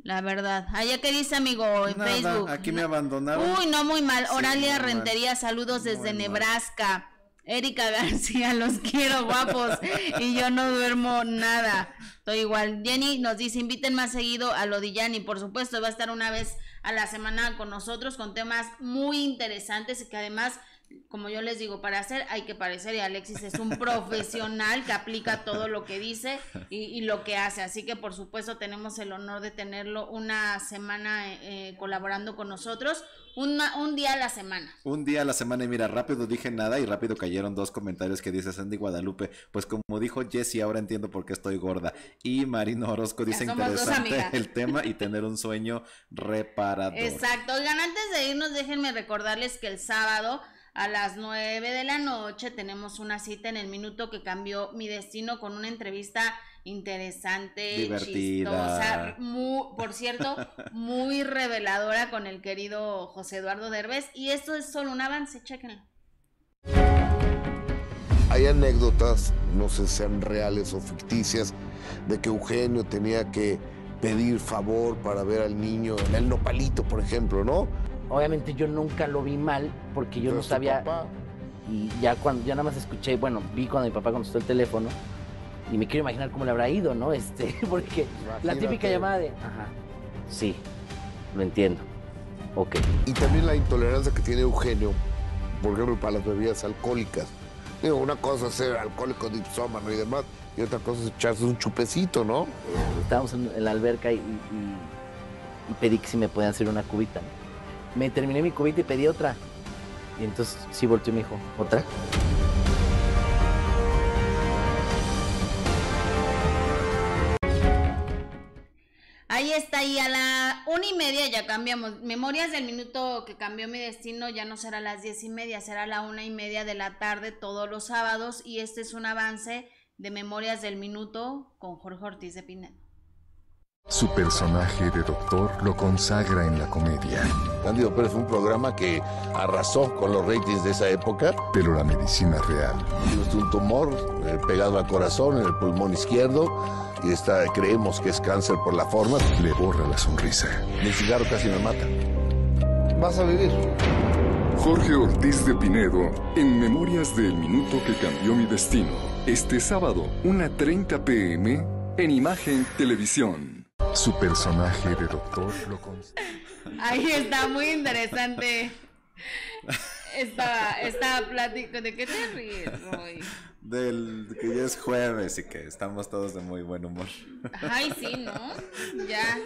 La verdad. Allá que dice amigo en Nada, Facebook. aquí me abandonaron. Uy, no muy mal. Sí, Oralia muy mal. Rentería, saludos desde Muy mal. Nebraska. Erika García, los quiero guapos. y yo no duermo nada. Estoy igual. Jenny nos dice, inviten más seguido a Lodillani. Por supuesto, va a estar una vez a la semana con nosotros con temas muy interesantes y que además, como yo les digo, para hacer hay que parecer y Alexis es un profesional que aplica todo lo que dice y, y lo que hace. Así que por supuesto tenemos el honor de tenerlo una semana eh, colaborando con nosotros, una- un día a la semana. Un día a la semana y mira, rápido dije nada y rápido cayeron dos comentarios que dice Sandy Guadalupe. Pues como dijo Jessie, ahora entiendo por qué estoy gorda. Y Marino Orozco dice interesante el tema y tener un sueño reparador. Exacto. Oigan, antes de irnos, déjenme recordarles que el sábado a las 9 de la noche tenemos una cita en el minuto que cambió mi destino con una entrevista interesante, Divertida. chistosa, mu- por cierto, muy reveladora con el querido José Eduardo Derbez. Y esto es solo un avance, chéquenlo. Hay anécdotas, no sé si sean reales o ficticias, de que Eugenio tenía que pedir favor para ver al niño en el nopalito, por ejemplo, ¿no? Obviamente yo nunca lo vi mal porque yo no sabía papá, y ya cuando ya nada más escuché, bueno, vi cuando mi papá contestó el teléfono y me quiero imaginar cómo le habrá ido, ¿no? Este, porque la típica llamada de, ajá, sí, lo entiendo. Ok. Y también la intolerancia que tiene Eugenio, por ejemplo, para las bebidas alcohólicas. Digo, una cosa es ser alcohólico dipsómano y demás, y otra cosa es echarse un chupecito, ¿no? Estábamos en, la alberca y, y- y- y pedí que si me podían hacer una cubita. ¿no? Me terminé mi cubita y pedí otra. Y entonces sí volteó y me dijo, ¿otra? Ahí está, y a la una y media ya cambiamos. Memorias del minuto que cambió mi destino ya no será a las diez y media, será a la una y media de la tarde todos los sábados. Y este es un avance de Memorias del Minuto con Jorge Ortiz de Pinedo. Su personaje de doctor lo consagra en la comedia, Cándido Pérez fue un programa que arrasó con los ratings de esa época. pero la medicina real Tiene un tumor eh, pegado al corazón, en el pulmón izquierdo, y está, creemos que es cáncer por la forma. le borra la sonrisa. El cigarro casi me mata. Vas a vivir. Jorge Ortiz de Pinedo, en Memorias del Minuto que Cambió Mi Destino. Este sábado, 1.30 pm, en Imagen Televisión. Su personaje de doctor lo. Ahí está, muy interesante. Esta, esta plática. ¿De qué te ríes, Roy? Del que ya es jueves y que estamos todos de muy buen humor. Ay, sí, ¿no? Ya.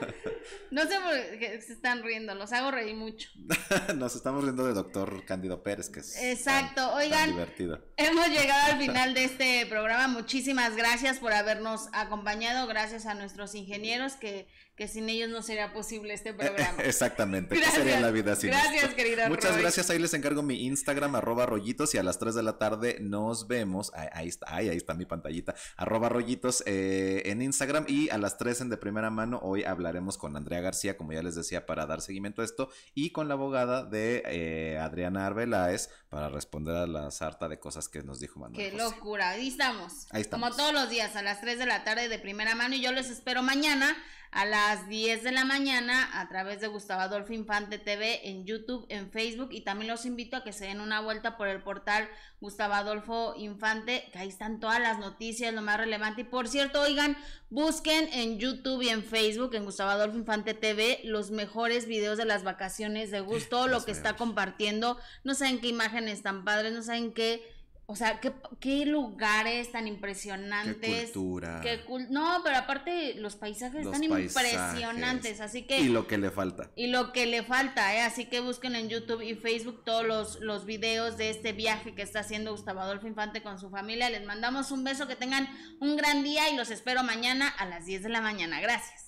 No sé por qué se están riendo, los hago reír mucho. Nos estamos riendo de doctor Cándido Pérez, que es Exacto, tan- tan oigan. divertido. Hemos llegado al final de este programa. Muchísimas gracias por habernos acompañado. Gracias a nuestros ingenieros que, que sin ellos no sería posible este programa. Exactamente. ¿Qué Gracias. sería la vida sin Gracias, querido Muchas Roy. gracias. Ahí les encargo mi Instagram, arroba rollitos, y a las 3 de la tarde nos vemos. Ahí, ahí está, ay, ahí está mi pantallita. Arroba rollitos eh, en Instagram. Y a las 3 en de primera mano, hoy hablaremos con Andrea García, como ya les decía, para dar seguimiento a esto, y con la abogada de eh, Adriana Arbeláez para responder a la sarta de cosas que nos dijo Manuel. Qué José. locura. Ahí estamos. Ahí estamos. Como todos los días, a las 3 de la tarde de primera mano. Y yo les espero mañana a las 10 de la mañana a través de Gustavo Adolfo Infante TV en YouTube, en Facebook. Y también los invito a que se den una vuelta por el portal Gustavo Adolfo Infante, que ahí están todas las noticias, lo más relevante. Y por cierto, oigan, busquen en YouTube y en Facebook, en Gustavo Adolfo Infante TV, los mejores videos de las vacaciones de Gusto, lo que está compartiendo. No saben qué imágenes tan padres, no saben qué. O sea, qué, qué lugares tan Qué impresionantes. cultura. qué cul- no, pero aparte los paisajes Los están paisajes. impresionantes, así que Y lo que le falta. y lo que le falta, ¿eh? así que busquen en YouTube y Facebook todos los, los videos de este viaje que está haciendo Gustavo Adolfo Infante con su familia. Les mandamos un beso, que tengan un gran día y los espero mañana a las 10 de la mañana. Gracias.